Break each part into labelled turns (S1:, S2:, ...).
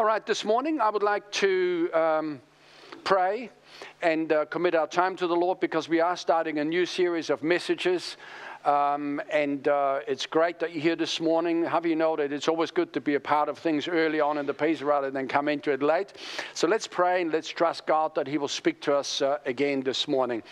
S1: All right, this morning I would like to um, pray and uh, commit our time to the Lord because we are starting a new series of messages. Um, and uh, it's great that you're here this morning. Have you know that it's always good to be a part of things early on in the piece rather than come into it late? So let's pray and let's trust God that He will speak to us uh, again this morning.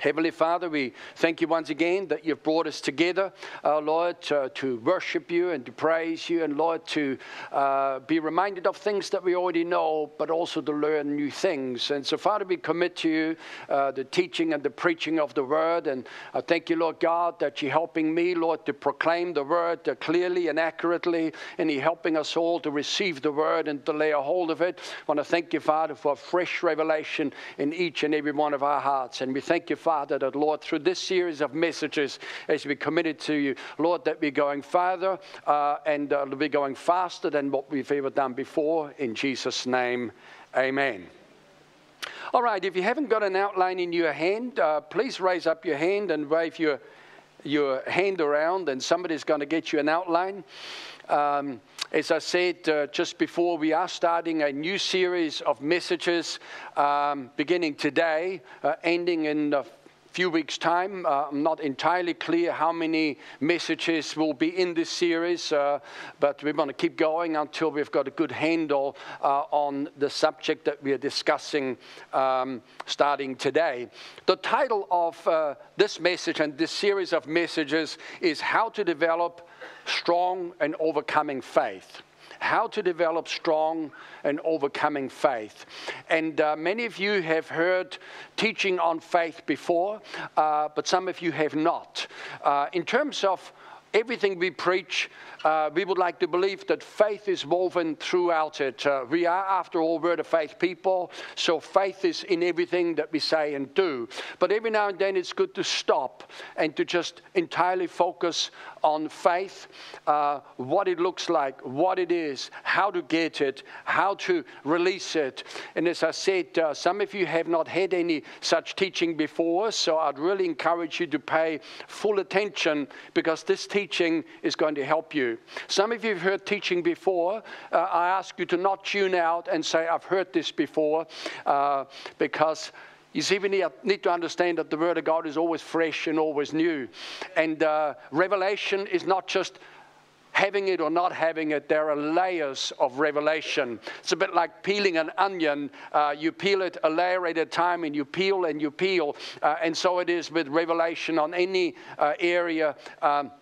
S1: Heavenly Father, we thank you once again that you've brought us together, uh, Lord, to, to, worship you and to praise you, and Lord, to uh, be reminded of things that we already know, but also to learn new things. And so, Father, we commit to you uh, the teaching and the preaching of the word. And I thank you, Lord God, that you're helping me, Lord, to proclaim the word clearly and accurately, and you're helping us all to receive the word and to lay a hold of it. I want to thank you, Father, for a fresh revelation in each and every one of our hearts. And we thank you, Father Father, that Lord, through this series of messages, as we committed to you, Lord, that we're going further uh, and uh, we're going faster than what we've ever done before. In Jesus' name, amen. All right, if you haven't got an outline in your hand, uh, please raise up your hand and wave your, your hand around, and somebody's going to get you an outline. Um, as I said uh, just before, we are starting a new series of messages um, beginning today, uh, ending in the few weeks' time. Uh, I'm not entirely clear how many messages will be in this series, uh, but we want to keep going until we've got a good handle uh, on the subject that we are discussing um, starting today. The title of uh, this message and this series of messages is How to Develop Strong and Overcoming Faith how to develop strong and overcoming faith. And uh, many of you have heard teaching on faith before, uh, but some of you have not. Uh, in terms of everything we preach, uh, we would like to believe that faith is woven throughout it. Uh, we are, after all, word of faith people, so faith is in everything that we say and do. But every now and then it's good to stop and to just entirely focus on faith, uh, what it looks like, what it is, how to get it, how to release it. And as I said, uh, some of you have not had any such teaching before, so I'd really encourage you to pay full attention because this teaching is going to help you. Some of you have heard teaching before. Uh, I ask you to not tune out and say, I've heard this before, uh, because you see, we need to understand that the Word of God is always fresh and always new. And uh, revelation is not just having it or not having it, there are layers of revelation. It's a bit like peeling an onion. Uh, you peel it a layer at a time and you peel and you peel. Uh, and so it is with revelation on any uh, area. Um,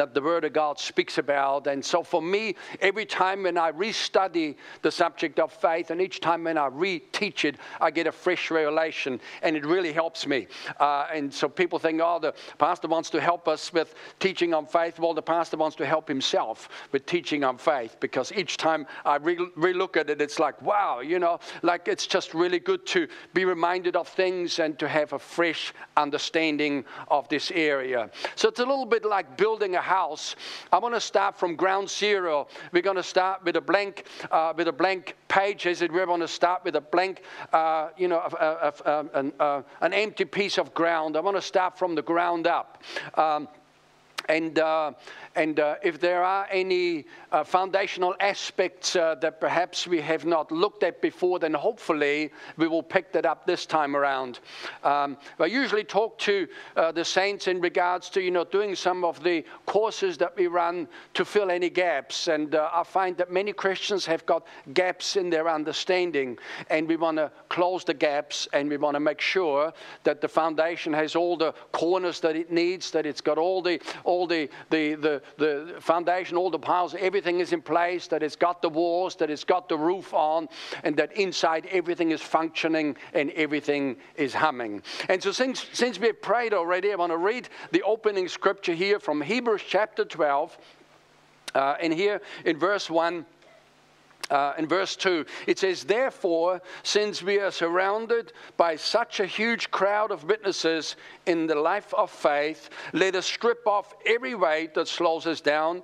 S1: that the Word of God speaks about. And so for me, every time when I restudy the subject of faith and each time when I reteach it, I get a fresh revelation and it really helps me. Uh, and so people think, oh, the pastor wants to help us with teaching on faith. Well, the pastor wants to help himself with teaching on faith because each time I re- relook at it, it's like, wow, you know, like it's just really good to be reminded of things and to have a fresh understanding of this area. So it's a little bit like building a a house, I want to start from ground zero. We're going to start with a blank, uh, with a blank page, as it were. We want to start with a blank, uh, you know, an, uh, an, empty piece of ground. I want to start from the ground up. Um, and uh, and uh, if there are any uh, foundational aspects uh, that perhaps we have not looked at before, then hopefully we will pick that up this time around. Um, I usually talk to uh, the saints in regards to, you know, doing some of the courses that we run to fill any gaps. And uh, I find that many Christians have got gaps in their understanding, and we want to close the gaps, and we want to make sure that the foundation has all the corners that it needs, that it's got all the all the the, the the, foundation, all the piles, everything is in place, that it's got the walls, that it's got the roof on, and that inside everything is functioning and everything is humming. And so, since, since we have prayed already, I want to read the opening scripture here from Hebrews chapter 12. Uh, and here in verse 1, uh, in verse 2, it says, Therefore, since we are surrounded by such a huge crowd of witnesses in the life of faith, let us strip off every weight that slows us down,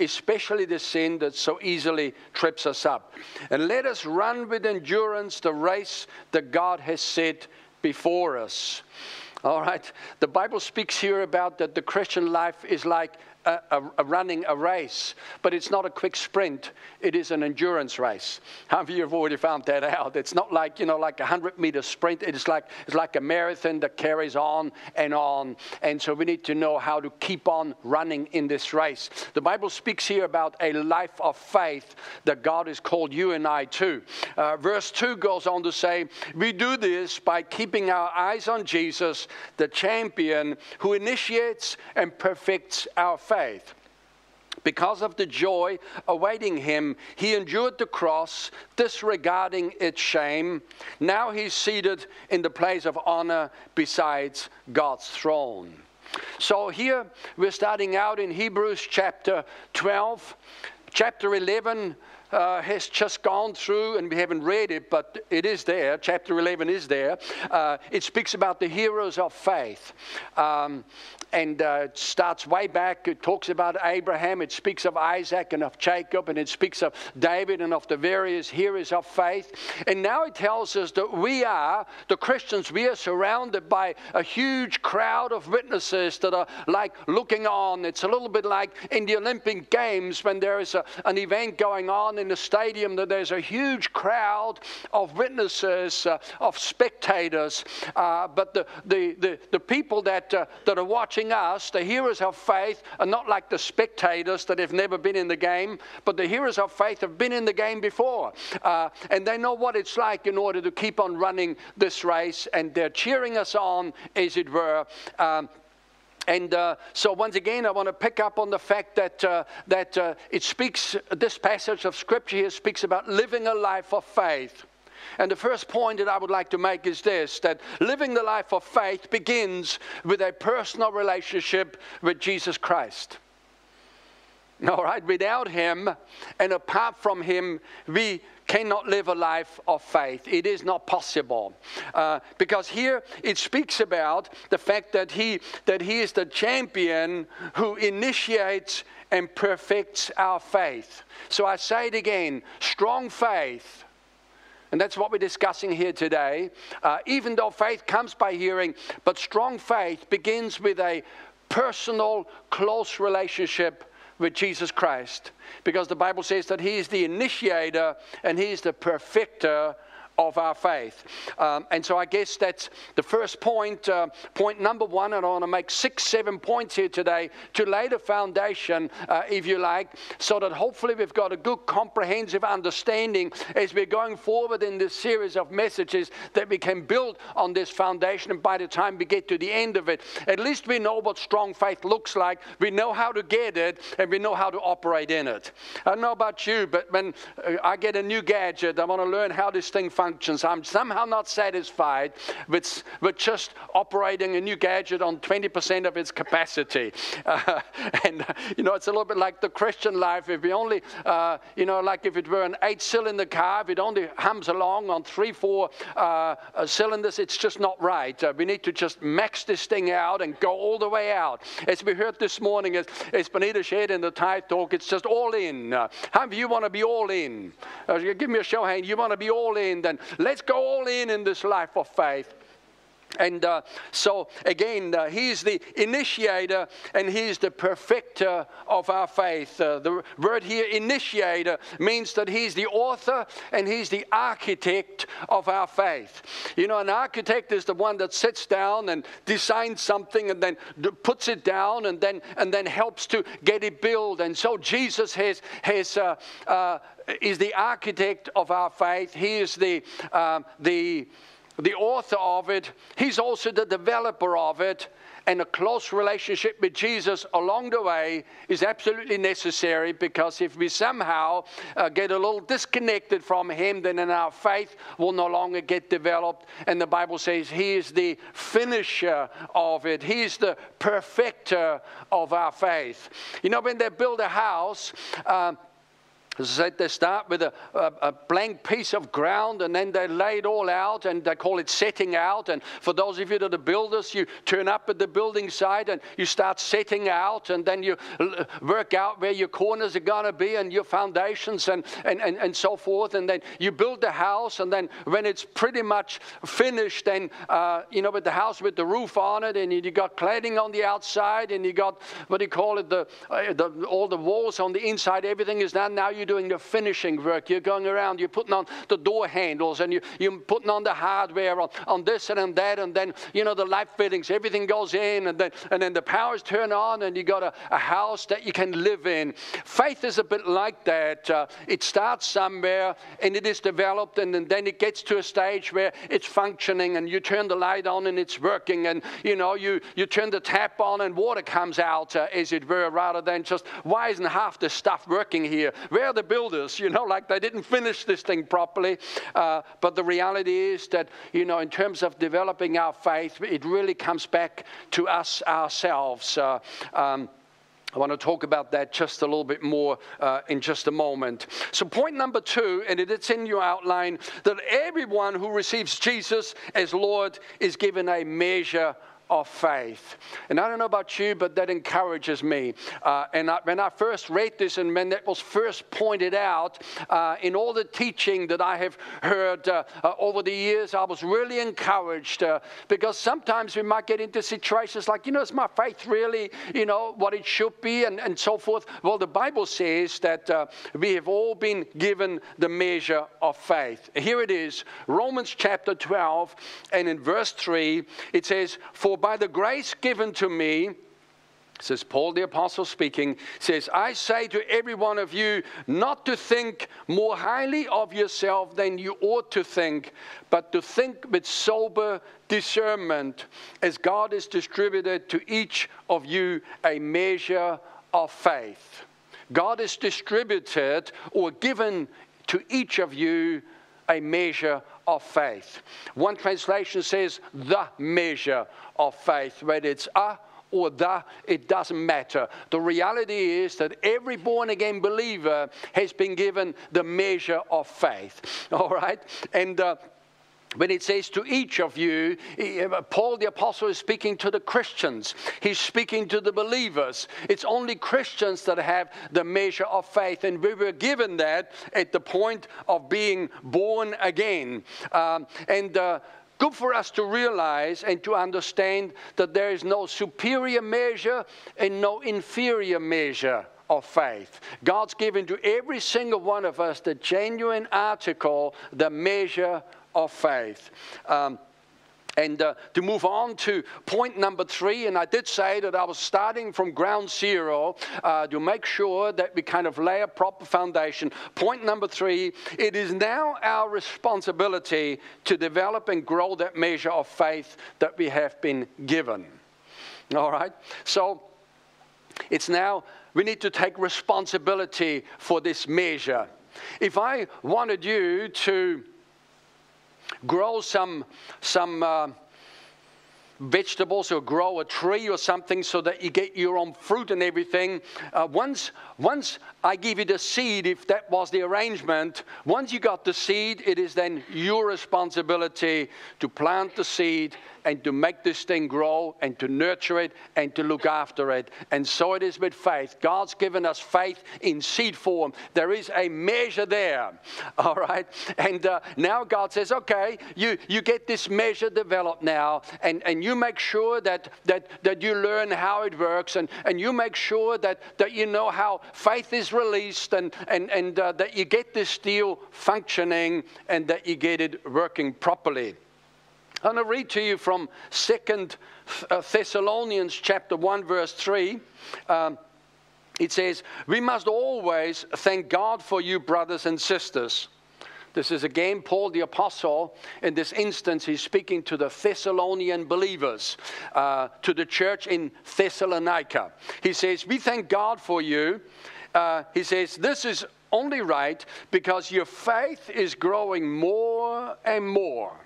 S1: especially the sin that so easily trips us up. And let us run with endurance the race that God has set before us. All right, the Bible speaks here about that the Christian life is like a, a, running a race, but it's not a quick sprint. It is an endurance race. How many of you have already found that out? It's not like you know, like a hundred meter sprint. It is like it's like a marathon that carries on and on. And so we need to know how to keep on running in this race. The Bible speaks here about a life of faith that God has called you and I to. Uh, verse two goes on to say, "We do this by keeping our eyes on Jesus, the champion who initiates and perfects our faith. Because of the joy awaiting him, he endured the cross, disregarding its shame. Now he's seated in the place of honor besides God's throne. So here we're starting out in Hebrews chapter 12. Chapter 11 uh, has just gone through, and we haven't read it, but it is there. Chapter 11 is there. Uh, it speaks about the heroes of faith. Um, and uh, it starts way back. It talks about Abraham, it speaks of Isaac and of Jacob, and it speaks of David and of the various heroes of faith. And now it tells us that we are, the Christians, we are surrounded by a huge crowd of witnesses that are like looking on. It's a little bit like in the Olympic Games when there is a, an event going on in the stadium, that there's a huge crowd of witnesses, uh, of spectators. Uh, but the, the, the, the people that, uh, that are watching, us, the heroes of faith, are not like the spectators that have never been in the game, but the heroes of faith have been in the game before. Uh, and they know what it's like in order to keep on running this race, and they're cheering us on, as it were. Um, and uh, so, once again, I want to pick up on the fact that, uh, that uh, it speaks, this passage of Scripture here speaks about living a life of faith. And the first point that I would like to make is this that living the life of faith begins with a personal relationship with Jesus Christ. All right, without Him and apart from Him, we cannot live a life of faith. It is not possible. Uh, because here it speaks about the fact that he, that he is the champion who initiates and perfects our faith. So I say it again strong faith and that's what we're discussing here today. Uh, even though faith comes by hearing, but strong faith begins with a personal, close relationship with Jesus Christ. Because the Bible says that He is the initiator and He is the perfecter of our faith. Um, and so I guess that's the first point, uh, point number one. And I want to make six, seven points here today to lay the foundation, uh, if you like, so that hopefully we've got a good comprehensive understanding as we're going forward in this series of messages that we can build on this foundation. And by the time we get to the end of it, at least we know what strong faith looks like. We know how to get it and we know how to operate in it. I don't know about you, but when uh, I get a new gadget, I want to learn how this thing functions functions. I'm somehow not satisfied with, with just operating a new gadget on 20% of its capacity. Uh, and, you know, it's a little bit like the Christian life. If we only, uh, you know, like if it were an eight cylinder car, if it only hums along on three, four uh, uh cylinders, it's just not right. Uh, we need to just max this thing out and go all the way out. As we heard this morning, as, as Benita shared in the tithe talk, it's just all in. Uh, how many you want to be all in? give me a show hand. You want to be all in, then Let's go all in in this life of faith. And uh, so, again, uh, he's the initiator and he's the perfecter of our faith. Uh, the word here, initiator, means that he's the author and he's the architect of our faith. You know, an architect is the one that sits down and designs something and then puts it down and then, and then helps to get it built. And so, Jesus has, has uh, uh, is the architect of our faith. He is the, um, the, the author of it. He's also the developer of it. And a close relationship with Jesus along the way is absolutely necessary because if we somehow uh, get a little disconnected from Him, then in our faith will no longer get developed. And the Bible says He is the finisher of it, He is the perfecter of our faith. You know, when they build a house, uh, as I said, they start with a, a, a, blank piece of ground and then they lay it all out and they call it setting out. And for those of you that are builders, you turn up at the building site and you start setting out and then you work out where your corners are going to be and your foundations and, and, and, and so forth. And then you build the house and then when it's pretty much finished, then, uh, you know, with the house with the roof on it and you got cladding on the outside and you got, what do you call it, the, uh, the all the walls on the inside, everything is done. Now you doing the finishing work. You're going around, you're putting on the door handles and you, you're putting on the hardware on, on this and on that. And then, you know, the light fittings, everything goes in. And then, and then the powers turn on and you got a, a house that you can live in. Faith is a bit like that. Uh, it starts somewhere and it is developed and, and then it gets to a stage where it's functioning and you turn the light on and it's working and, you know, you, you turn the tap on and water comes out, uh, as it were, rather than just, why isn't half the stuff working here? Where the builders, you know, like they didn't finish this thing properly. Uh, but the reality is that, you know, in terms of developing our faith, it really comes back to us ourselves. Uh, um, I want to talk about that just a little bit more uh, in just a moment. So, point number two, and it's in your outline, that everyone who receives Jesus as Lord is given a measure of faith. And I don't know about you, but that encourages me. Uh, and I, when I first read this and when that was first pointed out uh, in all the teaching that I have heard uh, uh over the years, I was really encouraged uh, because sometimes we might get into situations like, you know, is my faith really, you know, what it should be and, and so forth? Well, the Bible says that uh, we have all been given the measure of faith. Here it is, Romans chapter 12, and in verse 3, it says, For by the grace given to me, says Paul the Apostle speaking, says, I say to every one of you not to think more highly of yourself than you ought to think, but to think with sober discernment, as God has distributed to each of you a measure of faith. God has distributed or given to each of you a measure of faith. One translation says the measure of faith, whether it's a or the, it doesn't matter. The reality is that every born again believer has been given the measure of faith. All right? And uh, when it says to each of you, uh, Paul the Apostle is speaking to the Christians. He's speaking to the believers. It's only Christians that have the measure of faith, and we were given that at the point of being born again. Um, and uh, good for us to realize and to understand that there is no superior measure and no inferior measure of faith. God's given to every single one of us the genuine article, the measure of faith. Um, and uh, to move on to point number three, and I did say that I was starting from ground zero uh, to make sure that we kind of lay a proper foundation. Point number three it is now our responsibility to develop and grow that measure of faith that we have been given. All right? So it's now, we need to take responsibility for this measure. If I wanted you to grow some, some uh, vegetables or grow a tree or something so that you get your own fruit and everything. Uh, once, once I give you the seed, if that was the arrangement, once you got the seed, it is then your responsibility to plant the seed and to make this thing grow and to nurture it and to look after it. And so it is with faith. God's given us faith in seed form. There is a measure there, all right? And uh, now God says, okay, you, you get this measure developed now, and, and you make sure that, that, that you learn how it works, and, and you make sure that, that you know how faith is released, and, and, and uh, that you get this deal functioning, and that you get it working properly. I'm going to read to you from Second uh, Thessalonians chapter 1, verse 3. Um, it says, We must always thank God for you, brothers and sisters. This is again Paul the Apostle. In this instance, he's speaking to the Thessalonian believers, uh, to the church in Thessalonica. He says, We thank God for you. Uh, he says, This is only right because your faith is growing more and more.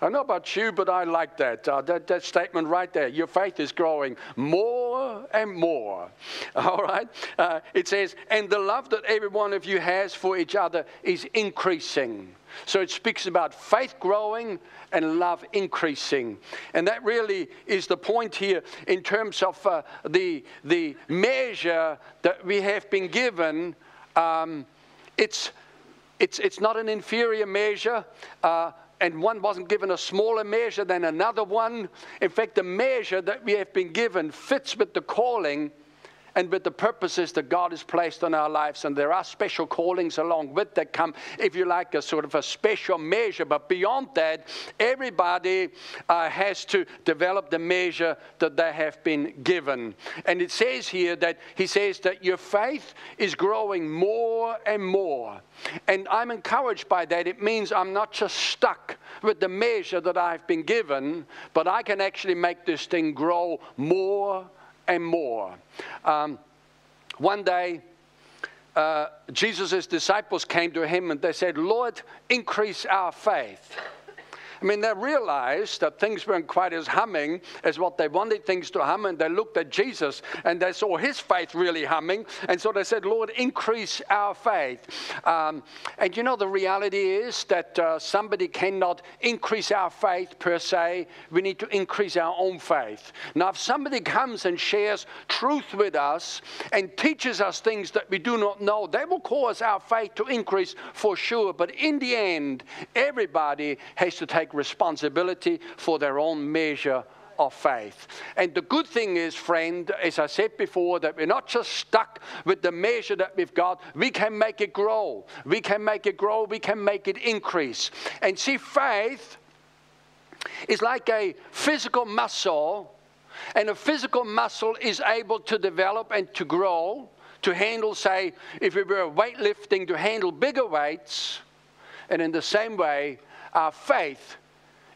S1: I know about you, but I like that. Uh, that, that statement right there. Your faith is growing more more and more. All right? Uh, it says, and the love that every one of you has for each other is increasing. So it speaks about faith growing and love increasing. And that really is the point here in terms of uh, the, the measure that we have been given. Um, it's, it's, it's not an inferior measure. Uh, and one wasn't given a smaller measure than another one. In fact, the measure that we have been given fits with the calling and with the purposes that God has placed on our lives. And there are special callings along with that come, if you like, a sort of a special measure. But beyond that, everybody uh, has to develop the measure that they have been given. And it says here that he says that your faith is growing more and more. And I'm encouraged by that. It means I'm not just stuck with the measure that I've been given, but I can actually make this thing grow more and more. Um, one day, uh, Jesus' disciples came to him and they said, Lord, increase our faith. I mean, they realized that things weren't quite as humming as what they wanted things to hum, and they looked at Jesus and they saw his faith really humming, and so they said, Lord, increase our faith. Um, and you know, the reality is that uh, somebody cannot increase our faith per se, we need to increase our own faith. Now, if somebody comes and shares truth with us and teaches us things that we do not know, they will cause our faith to increase for sure, but in the end, everybody has to take take responsibility for their own measure of faith. And the good thing is, friend, as I said before, that we're not just stuck with the measure that we've got. We can make it grow. We can make it grow. We can make it increase. And see, faith is like a physical muscle, and a physical muscle is able to develop and to grow to handle, say, if we were weightlifting, to handle bigger weights. And in the same way, our faith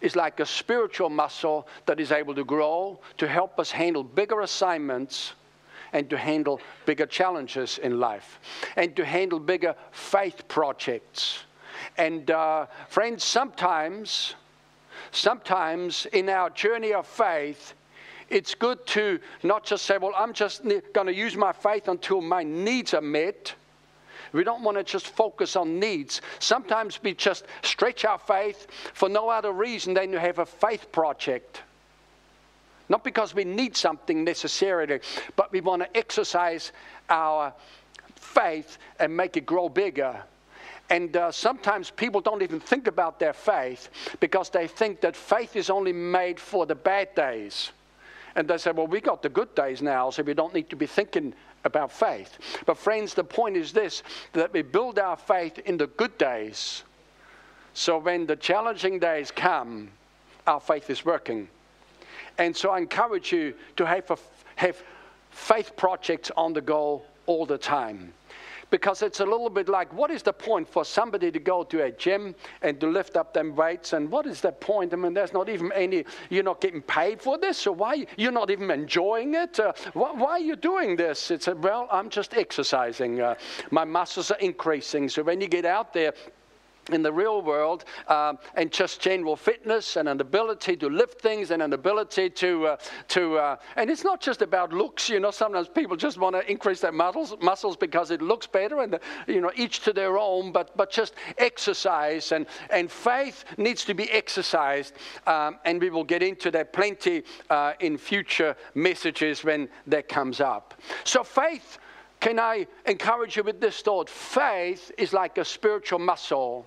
S1: is like a spiritual muscle that is able to grow to help us handle bigger assignments and to handle bigger challenges in life and to handle bigger faith projects. And uh, friends, sometimes, sometimes in our journey of faith, it's good to not just say, well, I'm just going to use my faith until my needs are met we don't want to just focus on needs. Sometimes we just stretch our faith for no other reason than to have a faith project. Not because we need something necessarily, but we want to exercise our faith and make it grow bigger. And uh, sometimes people don't even think about their faith because they think that faith is only made for the bad days. And they say, well, we got the good days now, so we don't need to be thinking about faith. But, friends, the point is this that we build our faith in the good days. So, when the challenging days come, our faith is working. And so, I encourage you to have, a, have faith projects on the go all the time because it's a little bit like what is the point for somebody to go to a gym and to lift up them weights? And what is the point? I mean there's not even any you're not getting paid for this? So why you're not even enjoying it? Uh, why, why, are you doing this? It's a, well i'm just exercising. Uh, my muscles are increasing. So when you get out there in the real world um, and just general fitness and an ability to lift things and an ability to uh, to uh, and it's not just about looks you know sometimes people just want to increase their muscles muscles because it looks better and you know each to their own but but just exercise and and faith needs to be exercised um, and we will get into that plenty uh, in future messages when that comes up so faith can I encourage you with this thought? Faith is like a spiritual muscle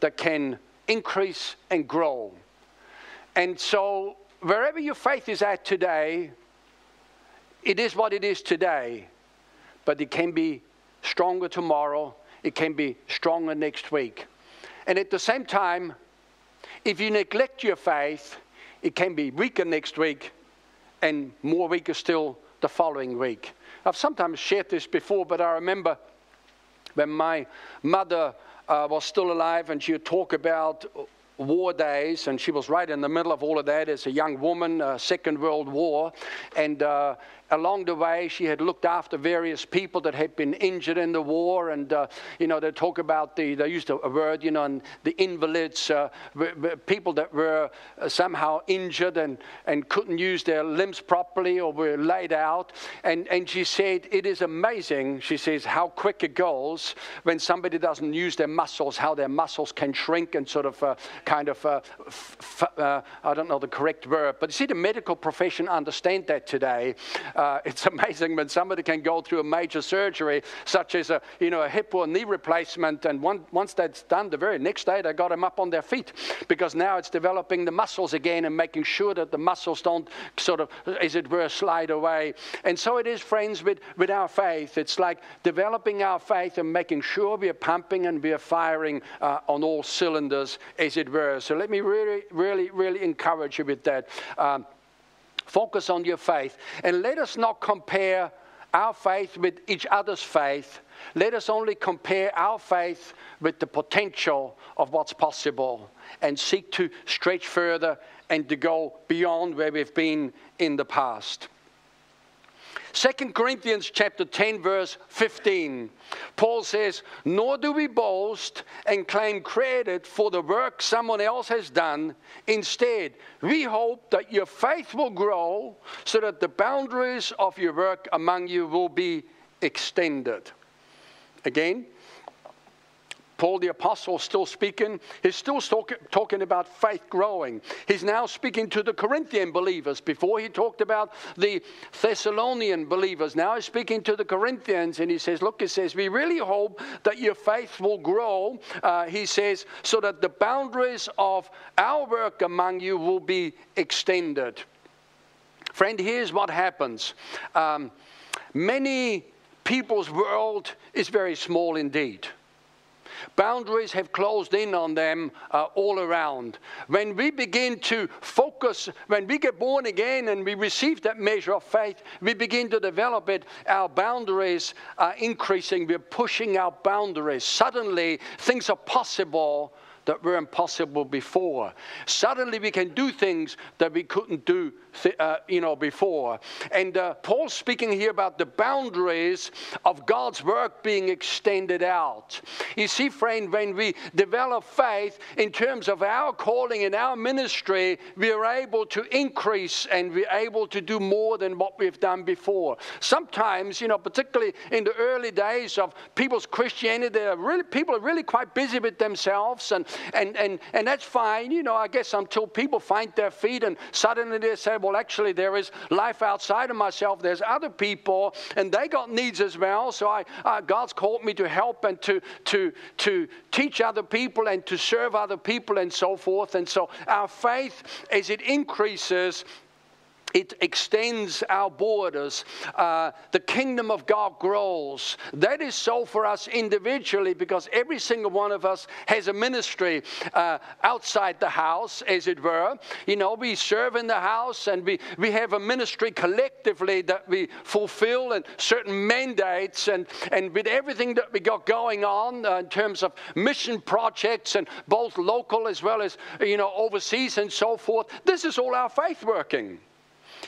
S1: that can increase and grow. And so, wherever your faith is at today, it is what it is today, but it can be stronger tomorrow, it can be stronger next week. And at the same time, if you neglect your faith, it can be weaker next week and more weaker still the following week. I've sometimes shared this before, but I remember when my mother uh, was still alive and she would talk about war days, and she was right in the middle of all of that as a young woman, uh, Second World War, and uh, along the way, she had looked after various people that had been injured in the war. And, uh, you know, they talk about the, they used a word, you know, and the invalids, uh, people that were uh, somehow injured and, and couldn't use their limbs properly or were laid out. And, and she said, It is amazing, she says, how quick it goes when somebody doesn't use their muscles, how their muscles can shrink and sort of uh, kind of, uh, uh, I don't know the correct word, but you see, the medical profession understand that today. Uh, it's amazing when somebody can go through a major surgery, such as a, you know, a hip or knee replacement, and one, once that's done, the very next day they got them up on their feet because now it's developing the muscles again and making sure that the muscles don't sort of, as it were, slide away. And so it is, friends, with, with our faith. It's like developing our faith and making sure we are pumping and we are firing uh, on all cylinders, as it were. So let me really, really, really encourage you with that. Um, focus on your faith and let us not compare our faith with each other's faith. Let us only compare our faith with the potential of what's possible and seek to stretch further and to go beyond where we've been in the past. 2 Corinthians chapter 10 verse 15. Paul says, "Nor do we boast and claim credit for the work someone else has done. Instead, we hope that your faith will grow so that the boundaries of your work among you will be extended." Again, Paul the Apostle still speaking. He's still talk, talking about faith growing. He's now speaking to the Corinthian believers. Before he talked about the Thessalonian believers. Now he's speaking to the Corinthians and he says, Look, he says, we really hope that your faith will grow. Uh, he says, so that the boundaries of our work among you will be extended. Friend, here's what happens. Um, many people's world is very small indeed. Boundaries have closed in on them uh, all around. When we begin to focus, when we get born again and we receive that measure of faith, we begin to develop it. Our boundaries are increasing. We're pushing our boundaries. Suddenly, things are possible that were impossible before. Suddenly, we can do things that we couldn't do uh, you know, before. And uh, Paul's speaking here about the boundaries of God's work being extended out. You see, friend, when we develop faith in terms of our calling and our ministry, we are able to increase and we're able to do more than what we've done before. Sometimes, you know, particularly in the early days of people's Christianity, really, people are really quite busy with themselves, and, and, and, and that's fine, you know, I guess until people find their feet and suddenly they say, well, actually, there is life outside of myself. There's other people, and they got needs as well. So I, uh, God's called me to help and to, to, to teach other people and to serve other people and so forth. And so our faith, as it increases, it extends our borders. Uh, the kingdom of God grows. That is so for us individually because every single one of us has a ministry uh, outside the house, as it were. You know, we serve in the house and we, we have a ministry collectively that we fulfill and certain mandates. And, and with everything that we got going on uh, in terms of mission projects and both local as well as, you know, overseas and so forth, this is all our faith working.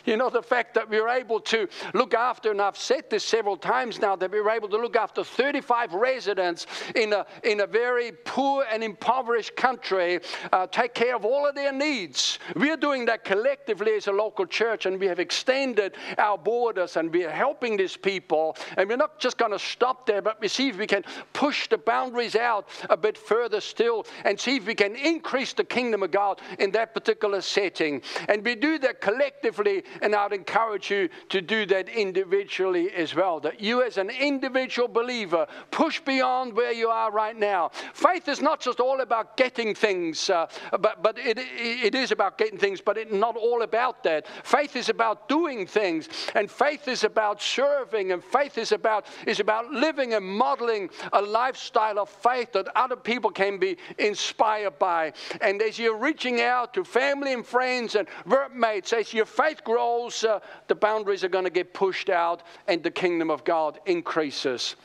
S1: You know, the fact that we were able to look after, and I've said this several times now, that we were able to look after 35 residents in a, in a very poor and impoverished country, uh, take care of all of their needs. We are doing that collectively as a local church, and we have extended our borders and we are helping these people. And we're not just going to stop there, but we see if we can push the boundaries out a bit further still and see if we can increase the kingdom of God in that particular setting. And we do that collectively and I'd encourage you to do that individually as well. That you, as an individual believer, push beyond where you are right now. Faith is not just all about getting things, uh, but, but it, it is about getting things, but it's not all about that. Faith is about doing things, and faith is about serving, and faith is about, is about living and modeling a lifestyle of faith that other people can be inspired by. And as you're reaching out to family and friends and workmates, as your faith grows, uh, the boundaries are going to get pushed out and the kingdom of God increases.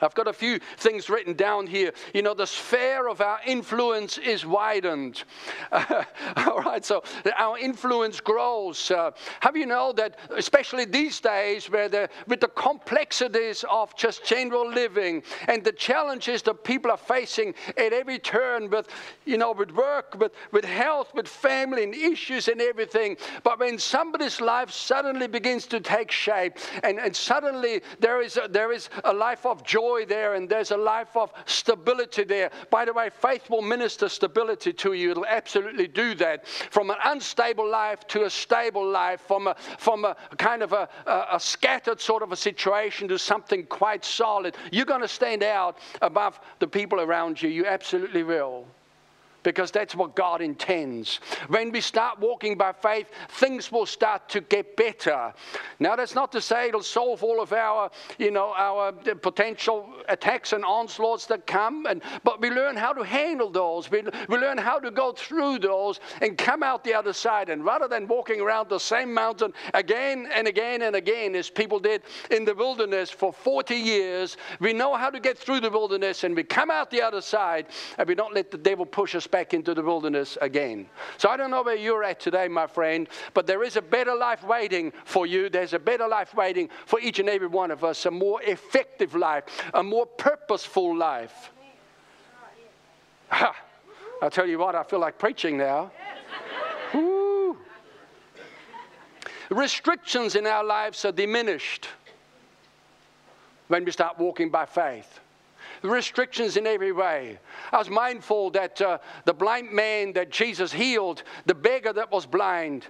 S1: I've got a few things written down here. You know, the sphere of our influence is widened. Uh, all right, so our influence grows. Uh, have you know that, especially these days, where the, with the complexities of just general living and the challenges that people are facing at every turn with, you know, with work, with, with health, with family, and issues and everything. But when somebody's life suddenly begins to take shape, and, and suddenly there is a, there is a life of joy joy there and there's a life of stability there. By the way, faith will minister stability to you. It'll absolutely do that. From an unstable life to a stable life, from a, from a kind of a, a, a scattered sort of a situation to something quite solid. You're going to stand out above the people around you. You absolutely will because that's what God intends. When we start walking by faith, things will start to get better. Now, that's not to say it'll solve all of our, you know, our uh, potential attacks and onslaughts that come, and, but we learn how to handle those. We, we learn how to go through those and come out the other side. And rather than walking around the same mountain again and again and again, as people did in the wilderness for 40 years, we know how to get through the wilderness and we come out the other side and we don't let the devil push us back into the wilderness again. So I don't know where you're at today, my friend, but there is a better life waiting for you. There's a better life waiting for each and every one of us, a more effective life, a more purposeful life. Ha! I'll tell you what, I feel like preaching now. Restrictions in our lives are diminished when we start walking by faith restrictions in every way. I was mindful that uh, the blind man that Jesus healed, the beggar that was blind,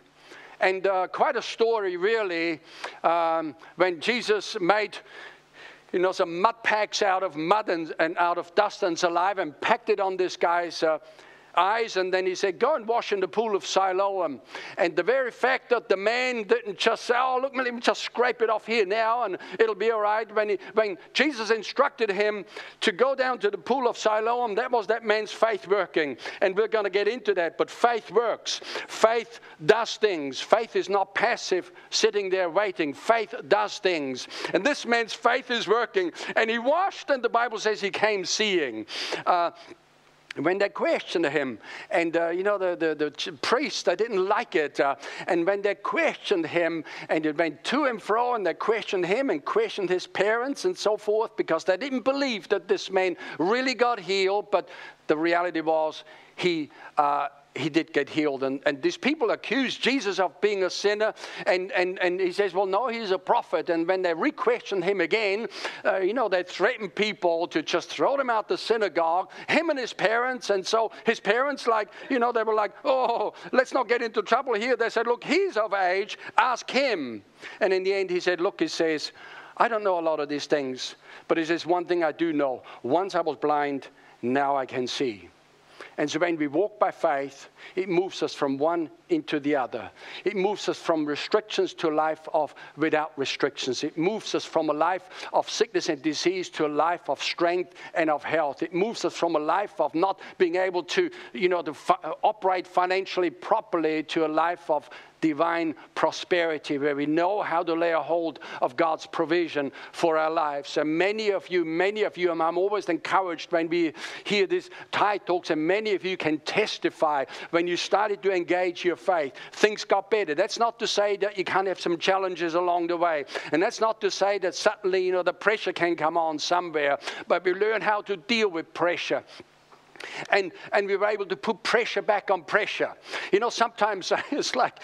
S1: and uh, quite a story, really, um, when Jesus made you know, some mud packs out of mud and, and out of dust and saliva and packed it on this guy's uh, eyes, and then he said, Go and wash in the pool of Siloam. And the very fact that the man didn't just say, Oh, look, let me just scrape it off here now and it'll be all right. When, he, when Jesus instructed him to go down to the pool of Siloam, that was that man's faith working. And we're going to get into that. But faith works, faith does things. Faith is not passive, sitting there waiting. Faith does things. And this man's faith is working. And he washed, and the Bible says he came seeing. Uh, when they questioned him, and uh, you know, the, the, the priest, they didn't like it. Uh, and when they questioned him, and it went to and fro, and they questioned him and questioned his parents and so forth, because they didn't believe that this man really got healed. But the reality was, he. Uh, he did get healed. And, and these people accuse Jesus of being a sinner. And, and, and he says, well, no, he's a prophet. And when they re question him again, uh, you know, they threaten people to just throw them out the synagogue, him and his parents. And so his parents, like, you know, they were like, oh, let's not get into trouble here. They said, look, he's of age, ask him. And in the end, he said, look, he says, I don't know a lot of these things, but he says, one thing I do know. Once I was blind, now I can see. And so when we walk by faith, it moves us from one into the other. It moves us from restrictions to a life of without restrictions. It moves us from a life of sickness and disease to a life of strength and of health. It moves us from a life of not being able to, you know, to operate financially properly to a life of divine prosperity, where we know how to lay a hold of God's provision for our lives. And many of you, many of you, and I'm always encouraged when we hear these tithe talks, and many of you can testify when you started to engage your faith, things got better. That's not to say that you can't have some challenges along the way. And that's not to say that suddenly, you know, the pressure can come on somewhere, but we learn how to deal with pressure. And, and we were able to put pressure back on pressure. You know, sometimes it's like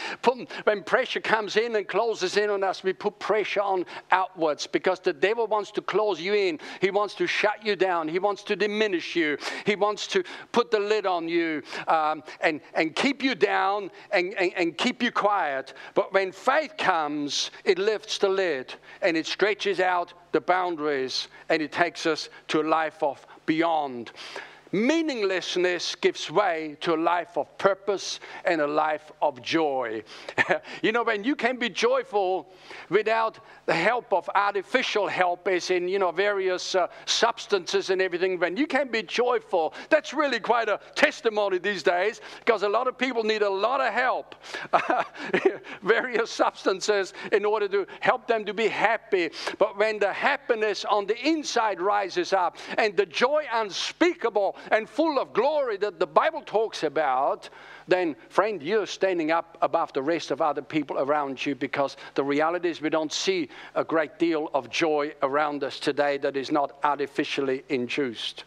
S1: when pressure comes in and closes in on us, we put pressure on outwards because the devil wants to close you in. He wants to shut you down. He wants to diminish you. He wants to put the lid on you um, and, and keep you down and, and, and keep you quiet. But when faith comes, it lifts the lid and it stretches out the boundaries and it takes us to a life of beyond. Meaninglessness gives way to a life of purpose and a life of joy. you know, when you can be joyful without the help of artificial help, as in, you know, various uh, substances and everything, when you can be joyful, that's really quite a testimony these days because a lot of people need a lot of help, various substances in order to help them to be happy. But when the happiness on the inside rises up and the joy unspeakable and full of glory that the Bible talks about, then, friend, you're standing up above the rest of other people around you because the reality is we don't see a great deal of joy around us today that is not artificially induced.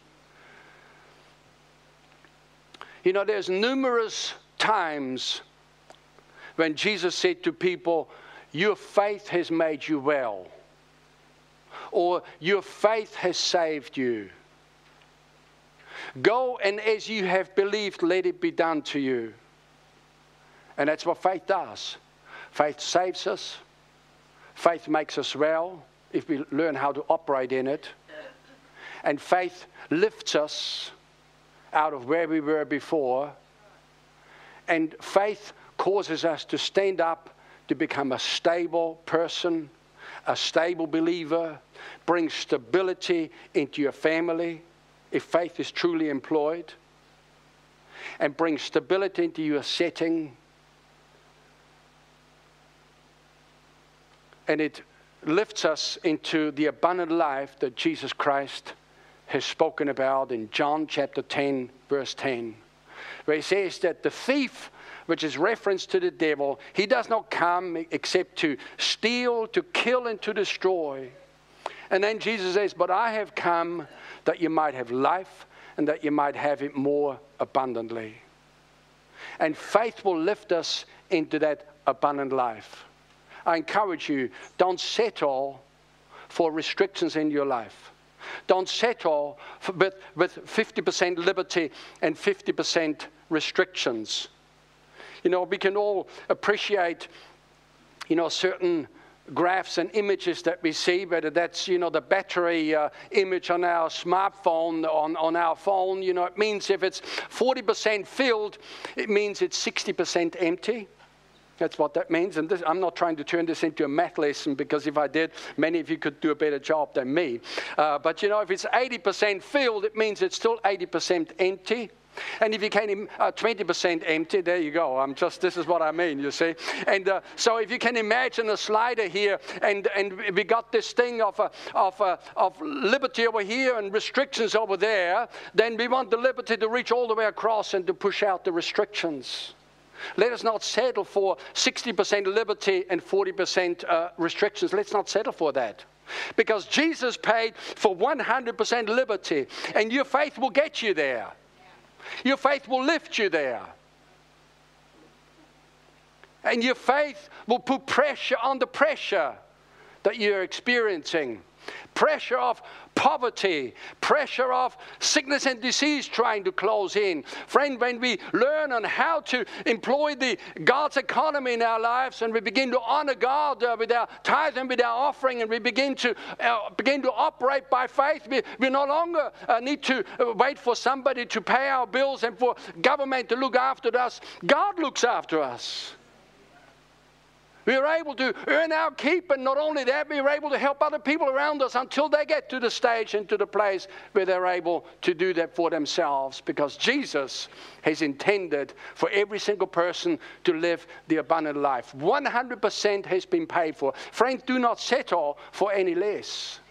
S1: You know, there's numerous times when Jesus said to people, Your faith has made you well, or Your faith has saved you. Go and as you have believed, let it be done to you. And that's what faith does. Faith saves us, faith makes us well if we learn how to operate in it. And faith lifts us out of where we were before. And faith causes us to stand up to become a stable person, a stable believer, brings stability into your family if faith is truly employed, and brings stability into your setting. And it lifts us into the abundant life that Jesus Christ has spoken about in John chapter 10, verse 10, where he says that the thief, which is reference to the devil, he does not come except to steal, to kill, and to destroy. And then Jesus says, But I have come that you might have life and that you might have it more abundantly. And faith will lift us into that abundant life. I encourage you, don't settle for restrictions in your life. Don't settle for, with, with 50% liberty and 50% restrictions. You know, we can all appreciate, you know, certain graphs and images that we see, whether that's, you know, the battery uh, image on our smartphone, on, on our phone, you know, it means if it's 40% filled, it means it's 60% empty. That's what that means. And this, I'm not trying to turn this into a math lesson because if I did, many of you could do a better job than me. Uh, but you know, if it's 80% filled, it means it's still 80% empty. And if you can, uh, 20% empty, there you go. I'm just, this is what I mean, you see. And uh, so if you can imagine a slider here, and, and we got this thing of, uh, of, uh, of liberty over here and restrictions over there, then we want the liberty to reach all the way across and to push out the restrictions. Let us not settle for 60% liberty and 40% uh, restrictions. Let's not settle for that. Because Jesus paid for 100% liberty, and your faith will get you there. Your faith will lift you there. And your faith will put pressure on the pressure that you're experiencing pressure of poverty, pressure of sickness and disease trying to close in. Friend, when we learn on how to employ the God's economy in our lives and we begin to honor God uh, with our tithe and with our offering and we begin to uh, begin to operate by faith, we, we no longer uh, need to uh, wait for somebody to pay our bills and for government to look after us. God looks after us. We are able to earn our keep, and not only that, we are able to help other people around us until they get to the stage and to the place where they're able to do that for themselves because Jesus has intended for every single person to live the abundant life. 100% has been paid for. Friends, do not settle for any less.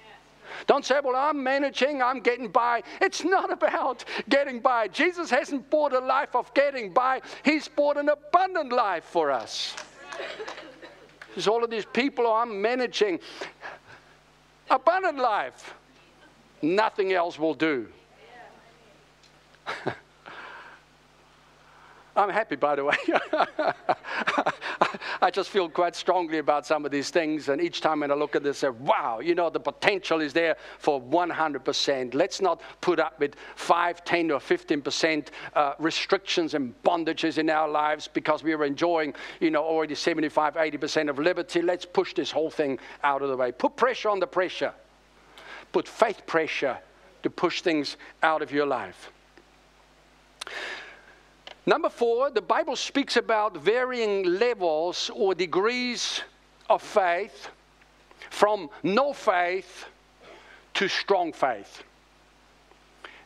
S1: Don't say, well, I'm managing, I'm getting by. It's not about getting by. Jesus hasn't bought a life of getting by, He's bought an abundant life for us. There's all of these people I'm managing. Abundant life. Nothing else will do. I'm happy, by the way. I just feel quite strongly about some of these things. And each time when I look at this, I say, wow, you know, the potential is there for 100%. Let's not put up with 5, 10, or 15% uh, restrictions and bondages in our lives because we are enjoying, you know, already 75, 80% of liberty. Let's push this whole thing out of the way. Put pressure on the pressure. Put faith pressure to push things out of your life. Number four, the Bible speaks about varying levels or degrees of faith from no faith to strong faith.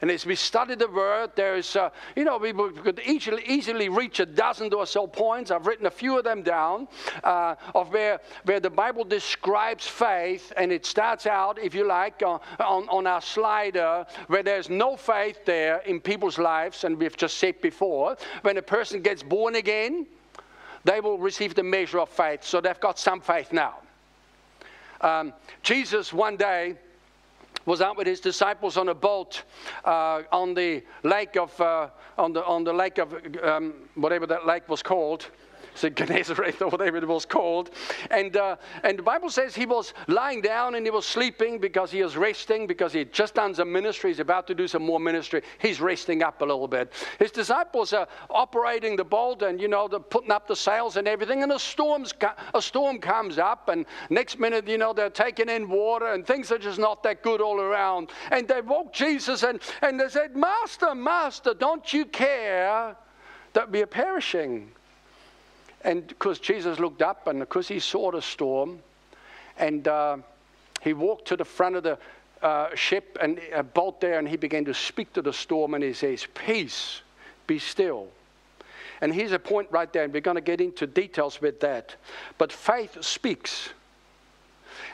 S1: And as we study the word, there's, uh, you know, we could easily, easily reach a dozen or so points. I've written a few of them down uh, of where, where the Bible describes faith. And it starts out, if you like, uh, on, on our slider, where there's no faith there in people's lives. And we've just said before, when a person gets born again, they will receive the measure of faith. So they've got some faith now. Um, Jesus one day was out with his disciples on a boat uh, on the lake of uh, on the on the lake of um, whatever that lake was called. So Gennesaret or whatever it was called. And, uh, and the Bible says he was lying down and he was sleeping because he was resting, because he had just done some ministry. He's about to do some more ministry. He's resting up a little bit. His disciples are operating the boat and, you know, they're putting up the sails and everything. And a, storm's, a storm comes up. And next minute, you know, they're taking in water and things are just not that good all around. And they woke Jesus and, and they said, Master, Master, don't you care that we are perishing? And because Jesus looked up and because he saw the storm, and uh, he walked to the front of the uh, ship and a boat there, and he began to speak to the storm, and he says, Peace, be still. And here's a point right there, and we're going to get into details with that. But faith speaks.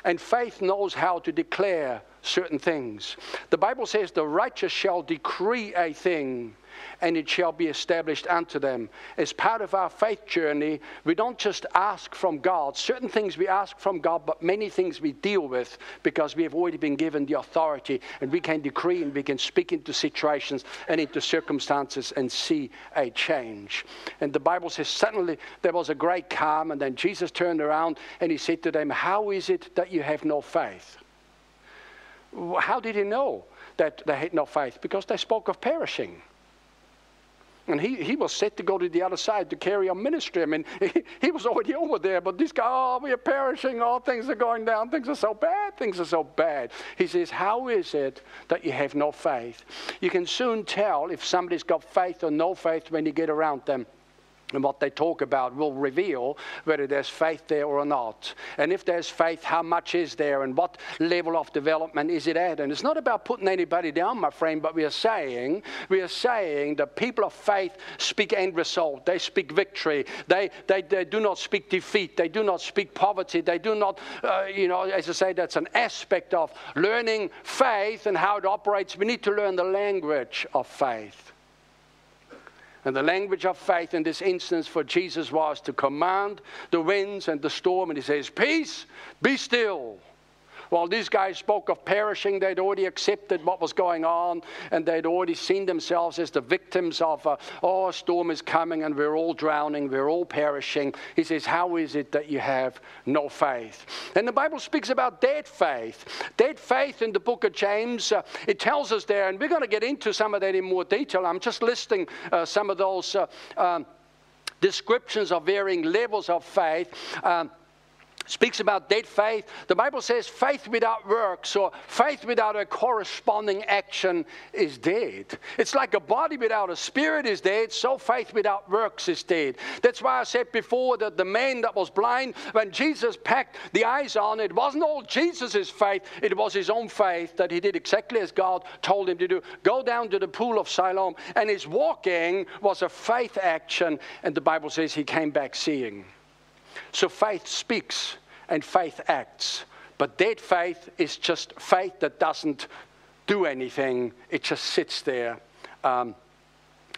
S1: And faith knows how to declare certain things. The Bible says, The righteous shall decree a thing, and it shall be established unto them. As part of our faith journey, we don't just ask from God. Certain things we ask from God, but many things we deal with because we have already been given the authority and we can decree and we can speak into situations and into circumstances and see a change. And the Bible says, suddenly there was a great calm, and then Jesus turned around and he said to them, How is it that you have no faith? How did he know that they had no faith? Because they spoke of perishing. And he, he was set to go to the other side to carry on ministry. I mean, he, he was already over there, but this guy, oh, we are perishing. All oh, things are going down. Things are so bad. Things are so bad. He says, How is it that you have no faith? You can soon tell if somebody's got faith or no faith when you get around them and what they talk about will reveal whether there's faith there or not. And if there's faith, how much is there and what level of development is it at? And it's not about putting anybody down, my friend, but we are saying, we are saying the people of faith speak end result. They speak victory. They, they, they do not speak defeat. They do not speak poverty. They do not, uh, you know, as I say, that's an aspect of learning faith and how it operates. We need to learn the language of faith. And the language of faith in this instance for Jesus was to command the winds and the storm. And he says, Peace, be still. While these guys spoke of perishing, they'd already accepted what was going on and they'd already seen themselves as the victims of, a, oh, a storm is coming and we're all drowning, we're all perishing. He says, How is it that you have no faith? And the Bible speaks about dead faith. Dead faith in the book of James, uh, it tells us there, and we're going to get into some of that in more detail. I'm just listing uh, some of those. Uh, um, descriptions of varying levels of faith. Um, speaks about dead faith. The Bible says faith without works or faith without a corresponding action is dead. It's like a body without a spirit is dead, so faith without works is dead. That's why I said before that the man that was blind, when Jesus packed the eyes on, it wasn't all Jesus' faith, it was his own faith that he did exactly as God told him to do. Go down to the pool of Siloam, and his walking was a faith action, and the Bible says he came back seeing. So faith speaks and faith acts. But dead faith is just faith that doesn't do anything, it just sits there. Um,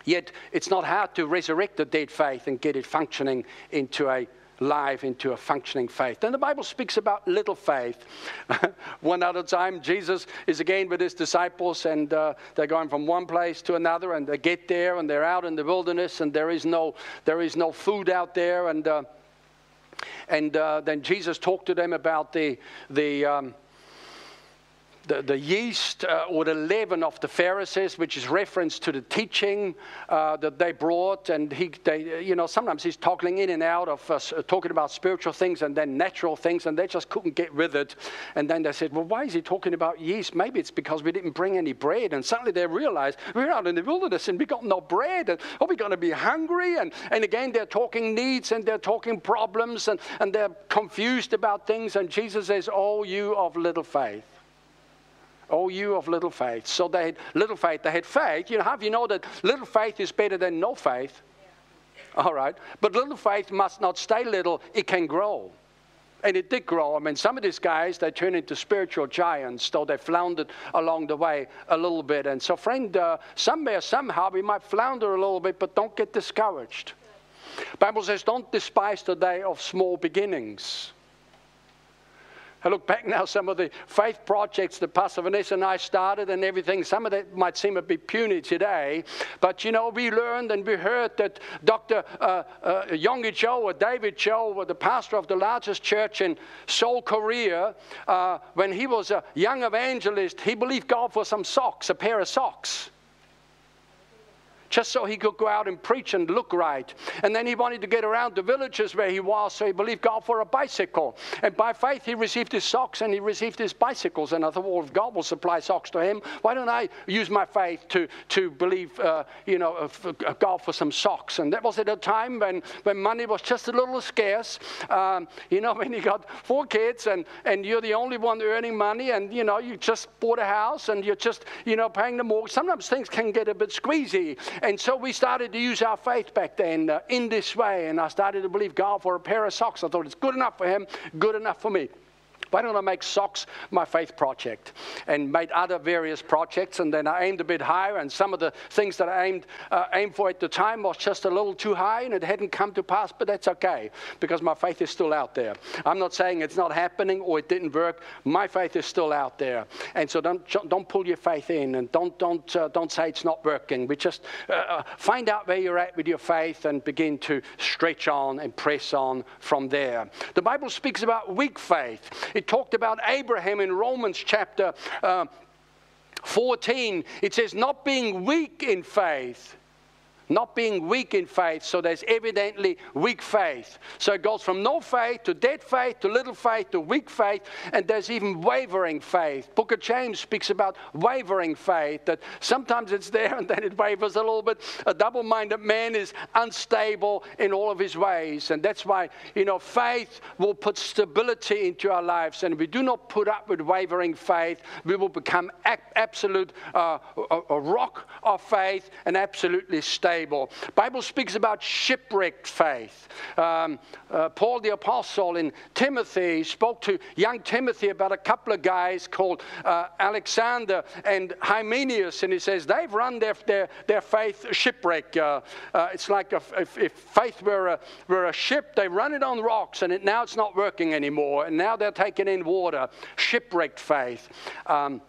S1: yet it's not hard to resurrect the dead faith and get it functioning into a life into a functioning faith. Then the Bible speaks about little faith. one other time, Jesus is again with his disciples, and uh, they're going from one place to another, and they get there, and they're out in the wilderness, and there is no there is no food out there, and uh, and uh, then Jesus talked to them about the, the, um, the, the yeast uh, or the leaven of the Pharisees, which is reference to the teaching uh, that they brought. And he, they, you know, sometimes he's toggling in and out of uh, talking about spiritual things and then natural things, and they just couldn't get with it. And then they said, Well, why is he talking about yeast? Maybe it's because we didn't bring any bread. And suddenly they realized we're out in the wilderness and we got no bread. And are we going to be hungry? And, and again, they're talking needs and they're talking problems and, and they're confused about things. And Jesus says, Oh, you of little faith. Oh, you of little faith. So they had little faith. They had faith. You know, have you know that little faith is better than no faith? All right. But little faith must not stay little, it can grow. And it did grow. I mean, some of these guys, they turn into spiritual giants, though they floundered along the way a little bit. And so, friend, uh, somewhere, somehow, we might flounder a little bit, but don't get discouraged. Bible says, don't despise the day of small beginnings. I look back now, some of the faith projects that Pastor Vanessa and I started and everything, some of that might seem a bit puny today. But, you know, we learned and we heard that Dr. Uh, uh, Yonggi Cho or David Cho, the pastor of the largest church in Seoul, Korea, uh, when he was a young evangelist, he believed God for some socks, a pair of socks just so he could go out and preach and look right. And then he wanted to get around the villages where he was, so he believed God for a bicycle. And by faith, he received his socks and he received his bicycles. And I thought, well, if God will supply socks to him, why don't I use my faith to, to believe, uh, you know, God for some socks? And that was at a time when, when money was just a little scarce. Um, you know, when you got four kids and, and you're the only one earning money and, you know, you just bought a house and you're just, you know, paying the mortgage. Sometimes things can get a bit squeezy. And so we started to use our faith back then uh, in this way. And I started to believe God for a pair of socks. I thought it's good enough for him, good enough for me. Why don't I make socks my faith project? And made other various projects, and then I aimed a bit higher. And some of the things that I aimed, uh, aimed for at the time was just a little too high, and it hadn't come to pass. But that's okay because my faith is still out there. I'm not saying it's not happening or it didn't work. My faith is still out there, and so don't don't pull your faith in, and don't don't uh, don't say it's not working. We just uh, uh find out where you're at with your faith and begin to stretch on and press on from there. The Bible speaks about weak faith. It talked about Abraham in Romans chapter uh, 14. It says, not being weak in faith not being weak in faith. So there's evidently weak faith. So it goes from no faith to dead faith to little faith to weak faith, and there's even wavering faith. Book of James speaks about wavering faith, that sometimes it's there and then it wavers a little bit. A double minded man is unstable in all of his ways, and that's why, you know, faith will put stability into our lives. And if we do not put up with wavering faith, we will become absolute uh, a rock of faith and absolutely stable Bible. Bible speaks about shipwrecked faith. Um, uh, Paul the apostle in Timothy spoke to young Timothy about a couple of guys called uh, Alexander and Hymenaeus, and he says they've run their, their, their faith shipwreck. Uh, uh it's like if, if, if, faith were a, were a ship, they run it on rocks, and it, now it's not working anymore, and now they're taking in water. Shipwrecked faith. Um,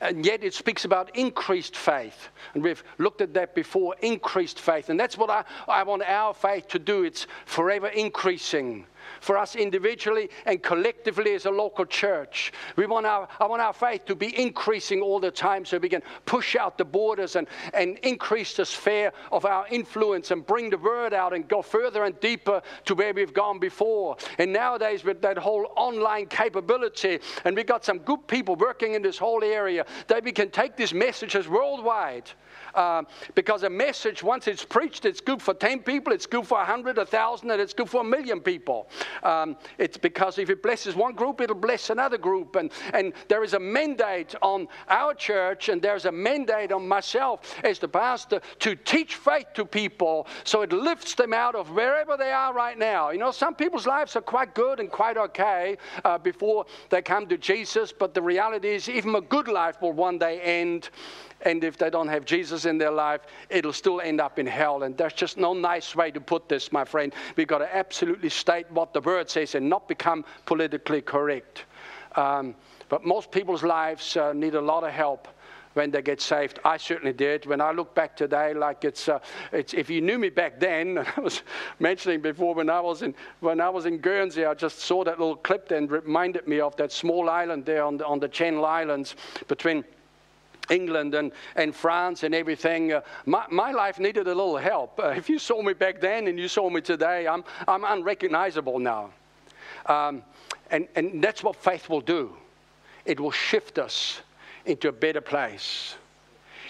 S1: and yet it speaks about increased faith. And we've looked at that before increased faith. And that's what I, I want our faith to do. It's forever increasing for us individually and collectively as a local church. We want our, I want our faith to be increasing all the time so we can push out the borders and, and increase the sphere of our influence and bring the word out and go further and deeper to where we've gone before. And nowadays, with that whole online capability, and we've got some good people working in this whole area, that we can take these messages worldwide. Uh, because a message, once it's preached, it's good for 10 people, it's good for 100, 1,000, and it's good for a million people. Um, it's because if it blesses one group, it'll bless another group. And, and there is a mandate on our church, and there's a mandate on myself as the pastor to teach faith to people so it lifts them out of wherever they are right now. You know, some people's lives are quite good and quite okay uh, before they come to Jesus, but the reality is, even a good life will one day end and if they don't have Jesus in their life, it'll still end up in hell. And there's just no nice way to put this, my friend. We've got to absolutely state what the word says and not become politically correct. Um, but most people's lives uh, need a lot of help when they get saved. I certainly did. When I look back today, like it's, uh, it's if you knew me back then, I was mentioning before when I was in when I was in Guernsey, I just saw that little clip and reminded me of that small island there on the, on the Channel Islands between. England and, and France and everything. Uh, my, my life needed a little help. Uh, if you saw me back then and you saw me today, I'm, I'm unrecognizable now. Um, and, and that's what faith will do it will shift us into a better place.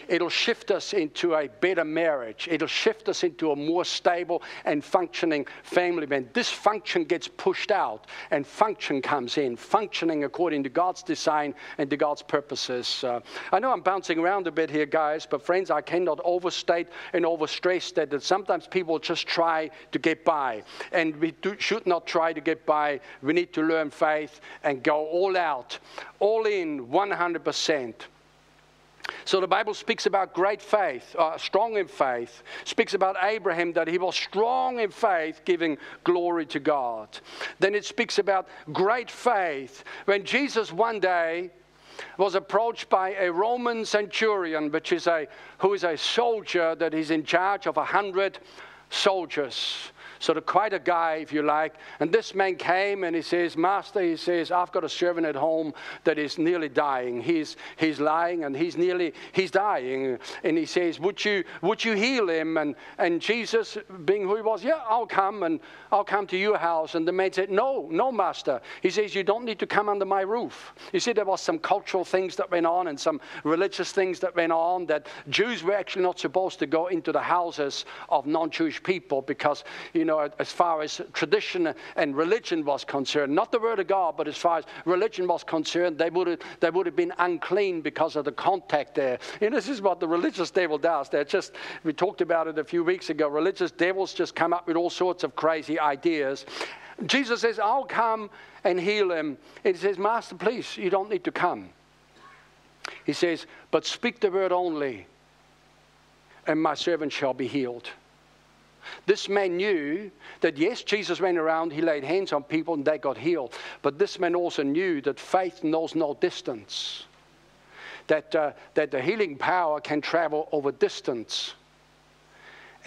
S1: It'll shift us into a better marriage. It'll shift us into a more stable and functioning family. When dysfunction gets pushed out and function comes in, functioning according to God's design and to God's purposes. Uh, I know I'm bouncing around a bit here, guys, but friends, I cannot overstate and overstress that, that sometimes people just try to get by. And we do, should not try to get by. We need to learn faith and go all out, all in 100%. So the Bible speaks about great faith, uh, strong in faith, speaks about Abraham that he was strong in faith, giving glory to God. Then it speaks about great faith when Jesus one day was approached by a Roman centurion, which is a who is a soldier that is in charge of a hundred soldiers sort of quite a guy, if you like. And this man came and he says, Master, he says, I've got a servant at home that is nearly dying. He's, he's lying and he's nearly, he's dying. And he says, would you, would you heal him? And, and Jesus, being who he was, yeah, I'll come and I'll come to your house. And the man said, no, no, Master. He says, you don't need to come under my roof. You see, there was some cultural things that went on and some religious things that went on that Jews were actually not supposed to go into the houses of non-Jewish people because, you know, as far as tradition and religion was concerned, not the Word of God, but as far as religion was concerned, they would have, they would have been unclean because of the contact there. And this is what the religious devil does. They're just, we talked about it a few weeks ago. Religious devils just come up with all sorts of crazy ideas. Jesus says, I'll come and heal him. And he says, Master, please, you don't need to come. He says, But speak the word only, and my servant shall be healed. This man knew that yes, Jesus went around, he laid hands on people and they got healed. But this man also knew that faith knows no distance, that, uh, that the healing power can travel over distance.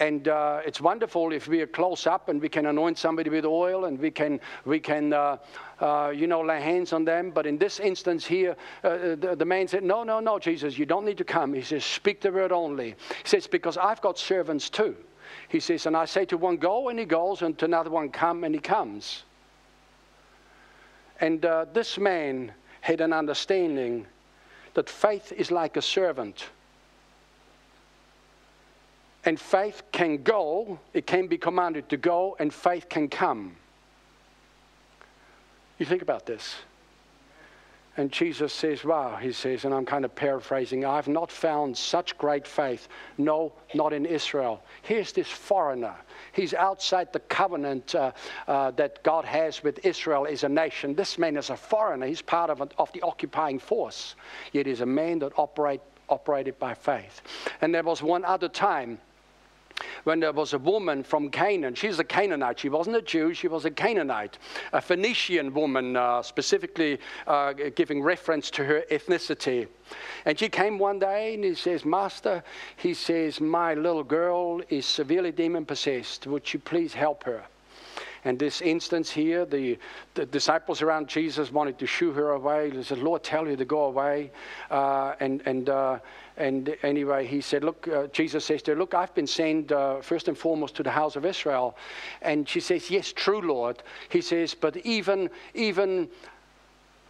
S1: And uh, it's wonderful if we are close up and we can anoint somebody with oil and we can, we can uh, uh, you know, lay hands on them. But in this instance here, uh, the, the, man said, No, no, no, Jesus, you don't need to come. He says, Speak the word only. He says, Because I've got servants too. He says, And I say to one, Go, and he goes, and to another one, Come, and he comes. And uh, this man had an understanding that faith is like a servant. And faith can go, it can be commanded to go, and faith can come. You think about this. And Jesus says, Wow, he says, and I'm kind of paraphrasing, I've not found such great faith. No, not in Israel. Here's this foreigner. He's outside the covenant uh, uh, that God has with Israel as a nation. This man is a foreigner. He's part of, of the occupying force. Yet he's a man that operate, operated by faith. And there was one other time when there was a woman from Canaan. She's a Canaanite. She wasn't a Jew, she was a Canaanite, a Phoenician woman, uh, specifically uh, giving reference to her ethnicity. And she came one day and he says, Master, he says, my little girl is severely demon possessed. Would you please help her? And this instance here, the, the disciples around Jesus wanted to shoo her away. They said, Lord, tell you to go away. Uh, and, and, uh, and anyway, he said, Look, uh, Jesus says to her, Look, I've been sent uh, first and foremost to the house of Israel. And she says, Yes, true, Lord. He says, But even, even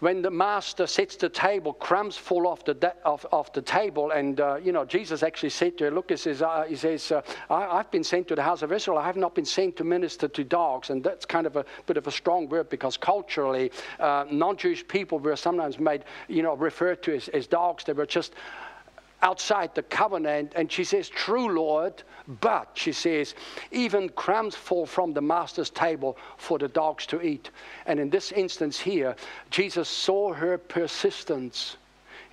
S1: when the master sets the table, crumbs fall off the, off, off the table. And, uh, you know, Jesus actually said to her, Look, he says, uh, he says uh, I, have been sent to the house of Israel. I have not been sent to minister to dogs. And that's kind of a bit of a strong word because culturally, uh, non Jewish people were sometimes made, you know, referred to as, as dogs. They were just outside the covenant. And she says, True, Lord, but she says, even crumbs fall from the master's table for the dogs to eat. And in this instance here, Jesus saw her persistence.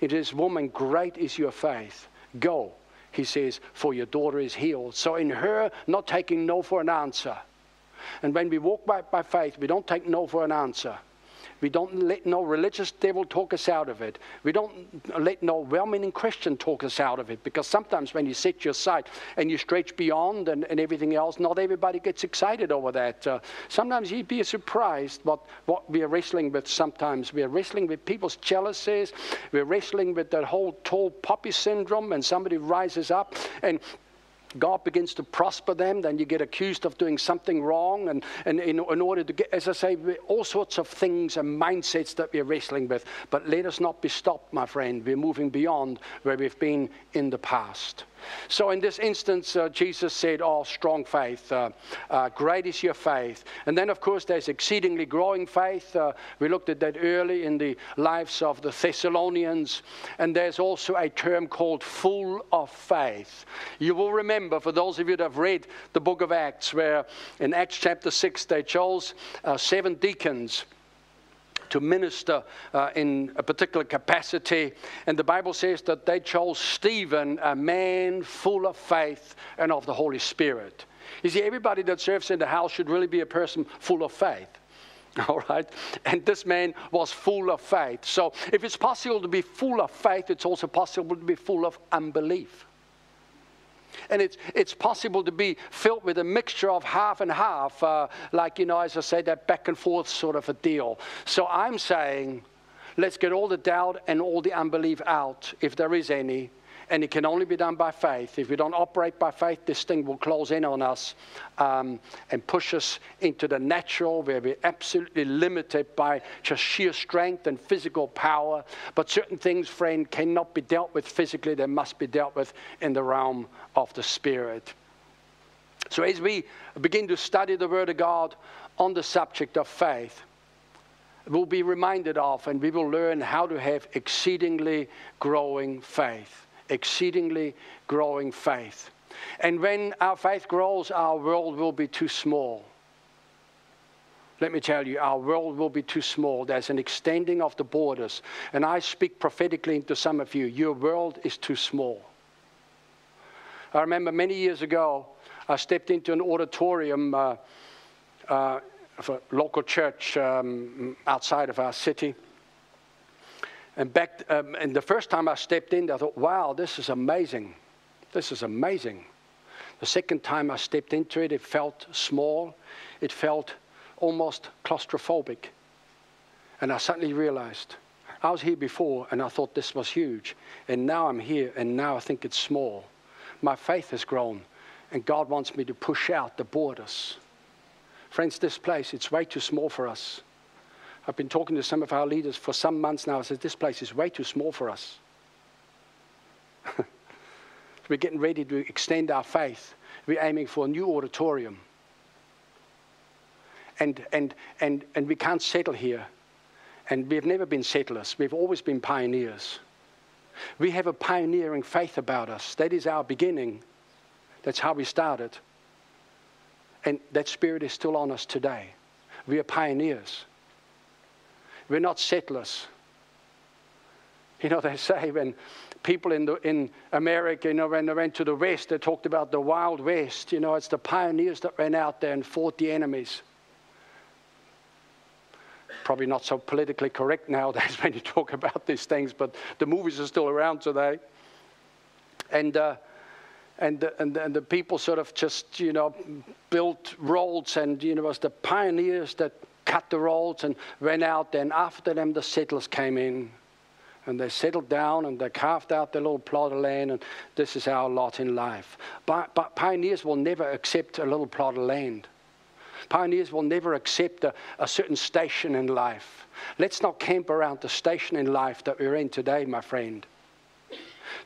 S1: It is, Woman, great is your faith. Go, he says, for your daughter is healed. So in her, not taking no for an answer. And when we walk by, by faith, we don't take no for an answer. We don't let no religious devil talk us out of it. We don't let no well meaning Christian talk us out of it because sometimes when you set your sight and you stretch beyond and, and everything else, not everybody gets excited over that. Uh, sometimes you'd be surprised what, what we are wrestling with sometimes. We are wrestling with people's jealousies, we're wrestling with that whole tall poppy syndrome, and somebody rises up and God begins to prosper them, then you get accused of doing something wrong. And, and in, in, order to get, as I say, all sorts of things and mindsets that we're wrestling with. But let us not be stopped, my friend. We're moving beyond where we've been in the past. So in this instance, uh, Jesus said, Oh, strong faith, uh, uh, great is your faith. And then, of course, there's exceedingly growing faith. Uh, we looked at that early in the lives of the Thessalonians. And there's also a term called full of faith. You will remember, for those of you that have read the book of Acts, where in Acts chapter 6, they chose uh, seven deacons to minister uh, in a particular capacity. And the Bible says that they chose Stephen, a man full of faith and of the Holy Spirit. You see, everybody that serves in the house should really be a person full of faith. All right? And this man was full of faith. So, if it's possible to be full of faith, it's also possible to be full of unbelief. And it's, it's possible to be filled with a mixture of half and half, uh, like, you know, as I say, that back and forth sort of a deal. So I'm saying, let's get all the doubt and all the unbelief out, if there is any, and it can only be done by faith. If we don't operate by faith, this thing will close in on us um, and push us into the natural, where we're absolutely limited by just sheer strength and physical power. But certain things, friend, cannot be dealt with physically, they must be dealt with in the realm of the Spirit. So, as we begin to study the Word of God on the subject of faith, we'll be reminded of and we will learn how to have exceedingly growing faith exceedingly growing faith. And when our faith grows, our world will be too small. Let me tell you, our world will be too small. There's an extending of the borders. And I speak prophetically to some of you your world is too small. I remember many years ago, I stepped into an auditorium uh, uh, of a local church um, outside of our city. And back, um, and the first time I stepped in, I thought, wow, this is amazing. This is amazing. The second time I stepped into it, it felt small. It felt almost claustrophobic. And I suddenly realized I was here before and I thought this was huge. And now I'm here and now I think it's small. My faith has grown and God wants me to push out the borders. Friends, this place, it's way too small for us. I've been talking to some of our leaders for some months now. I said, This place is way too small for us. We're getting ready to extend our faith. We're aiming for a new auditorium. And, and, and, and we can't settle here. And we've never been settlers, we've always been pioneers. We have a pioneering faith about us. That is our beginning. That's how we started. And that spirit is still on us today. We are pioneers. We're not settlers. You know, they say when people in, the, in America, you know, when they went to the West, they talked about the Wild West. You know, it's the pioneers that went out there and fought the enemies. Probably not so politically correct nowadays when you talk about these things, but the movies are still around today. And, uh, and, the, and, the, and the people sort of just, you know, built roads and, you know, it was the pioneers that cut the roads and went out. Then after them, the settlers came in. And they settled down and they carved out their little plot of land, and this is our lot in life. But, but pioneers will never accept a little plot of land. Pioneers will never accept a, a certain station in life. Let's not camp around the station in life that we're in today, my friend.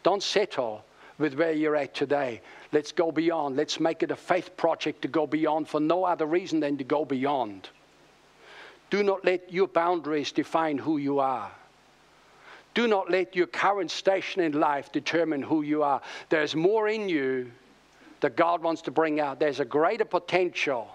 S1: Don't settle with where you're at today. Let's go beyond. Let's make it a faith project to go beyond for no other reason than to go beyond. Do not let your boundaries define who you are. Do not let your current station in life determine who you are. There's more in you that God wants to bring out. There's a greater potential.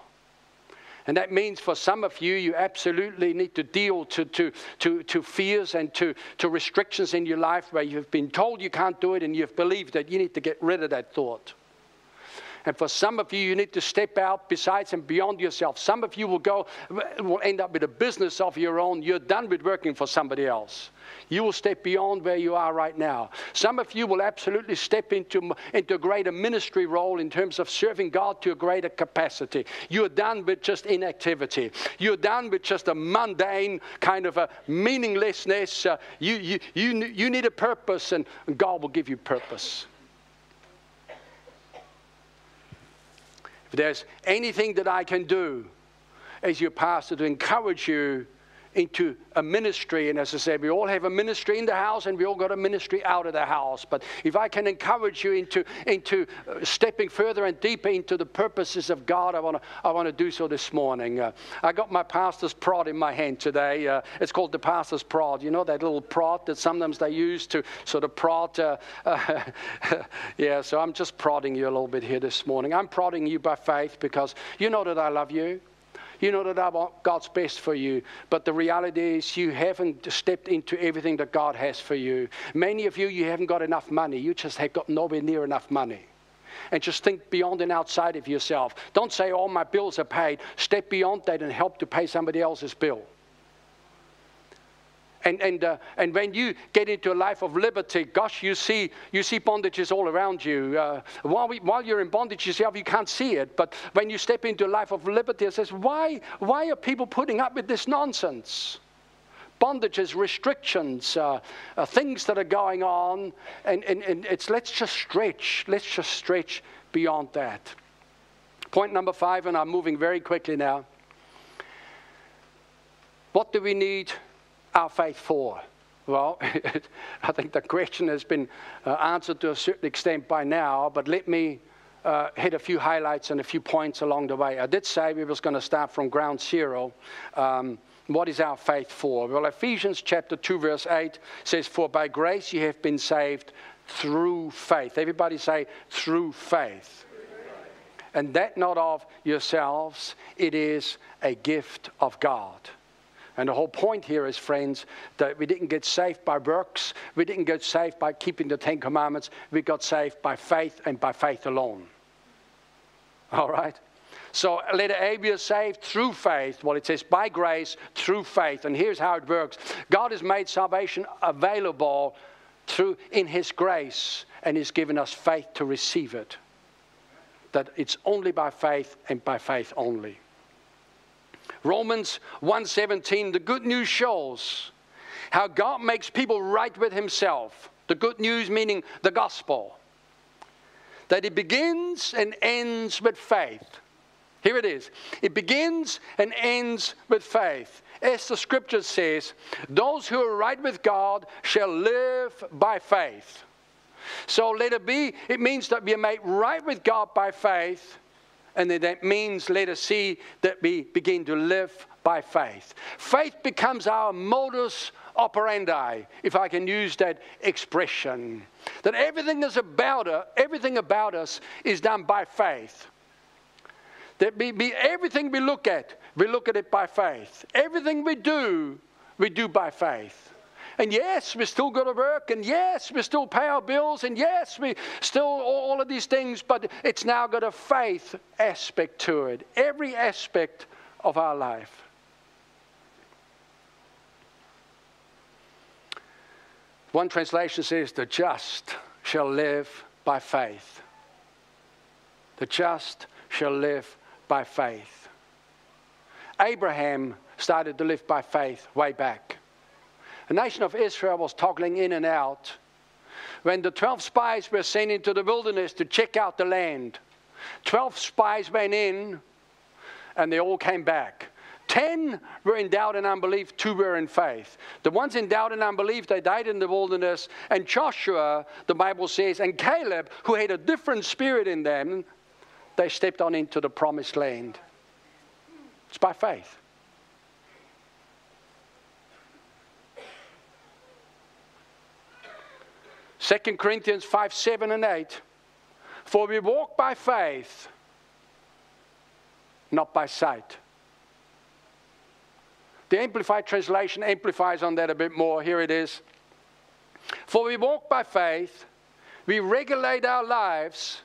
S1: And that means for some of you, you absolutely need to deal to, to, to, to fears and to, to restrictions in your life where you've been told you can't do it and you've believed that you need to get rid of that thought. And for some of you, you need to step out besides and beyond yourself. Some of you will go, will end up with a business of your own. You're done with working for somebody else. You will step beyond where you are right now. Some of you will absolutely step into, into a greater ministry role in terms of serving God to a greater capacity. You're done with just inactivity. You're done with just a mundane kind of a meaninglessness. Uh, you, you, you, you need a purpose, and God will give you purpose. If there's anything that I can do as your pastor to encourage you into a ministry. And as I said, we all have a ministry in the house and we all got a ministry out of the house. But if I can encourage you into, into uh, stepping further and deeper into the purposes of God, I want to I wanna do so this morning. Uh, I got my pastor's prod in my hand today. Uh, it's called the pastor's prod. You know that little prod that sometimes they use to sort of prod. Uh, yeah, so I'm just prodding you a little bit here this morning. I'm prodding you by faith because you know that I love you. You know that God's best for you, but the reality is you haven't stepped into everything that God has for you. Many of you, you haven't got enough money. You just have got nowhere near enough money and just think beyond and outside of yourself. Don't say, all my bills are paid. Step beyond that and help to pay somebody else's bill. And, and, uh, and when you get into a life of liberty, gosh, you see, you see bondages all around you. Uh, while, we, while you're in bondage yourself, you can't see it. But when you step into a life of liberty, it says, why, why are people putting up with this nonsense? Bondages, restrictions, uh, uh things that are going on. And, and, and it's let's just stretch. Let's just stretch beyond that. Point number five, and I'm moving very quickly now. What do we need our faith for? Well, I think the question has been uh, answered to a certain extent by now, but let me uh, hit a few highlights and a few points along the way. I did say we was going to start from ground zero. Um, what is our faith for? Well, Ephesians chapter 2, verse 8 says, For by grace you have been saved through faith. Everybody say, through faith. And that not of yourselves, it is a gift of God. And the whole point here is, friends, that we didn't get saved by works. We didn't get saved by keeping the Ten Commandments. We got saved by faith and by faith alone. All right? So letter A, we saved through faith. Well, it says by grace through faith. And here's how it works God has made salvation available through in His grace, and He's given us faith to receive it. That it's only by faith and by faith only. Romans 1:17 the good news shows how God makes people right with himself. The good news meaning the gospel. That it begins and ends with faith. Here it is. It begins and ends with faith. As the scripture says, those who are right with God shall live by faith. So let it be, it means that we are made right with God by faith and that means let us see that we begin to live by faith. Faith becomes our modus operandi, if I can use that expression. That everything is about us, everything about us is done by faith. That we, we, everything we look at, we look at it by faith. Everything we do, we do by faith. And yes, we still got to work, and yes, we still pay our bills, and yes, we still all of these things, but it's now got a faith aspect to it. Every aspect of our life. One translation says, The just shall live by faith. The just shall live by faith. Abraham started to live by faith way back. The nation of Israel was toggling in and out. When the 12 spies were sent into the wilderness to check out the land, 12 spies went in and they all came back. Ten were in doubt and unbelief, two were in faith. The ones in doubt and unbelief, they died in the wilderness. And Joshua, the Bible says, and Caleb, who had a different spirit in them, they stepped on into the promised land. It's by faith. 2 Corinthians 5 7 and 8. For we walk by faith, not by sight. The Amplified Translation amplifies on that a bit more. Here it is. For we walk by faith, we regulate our lives,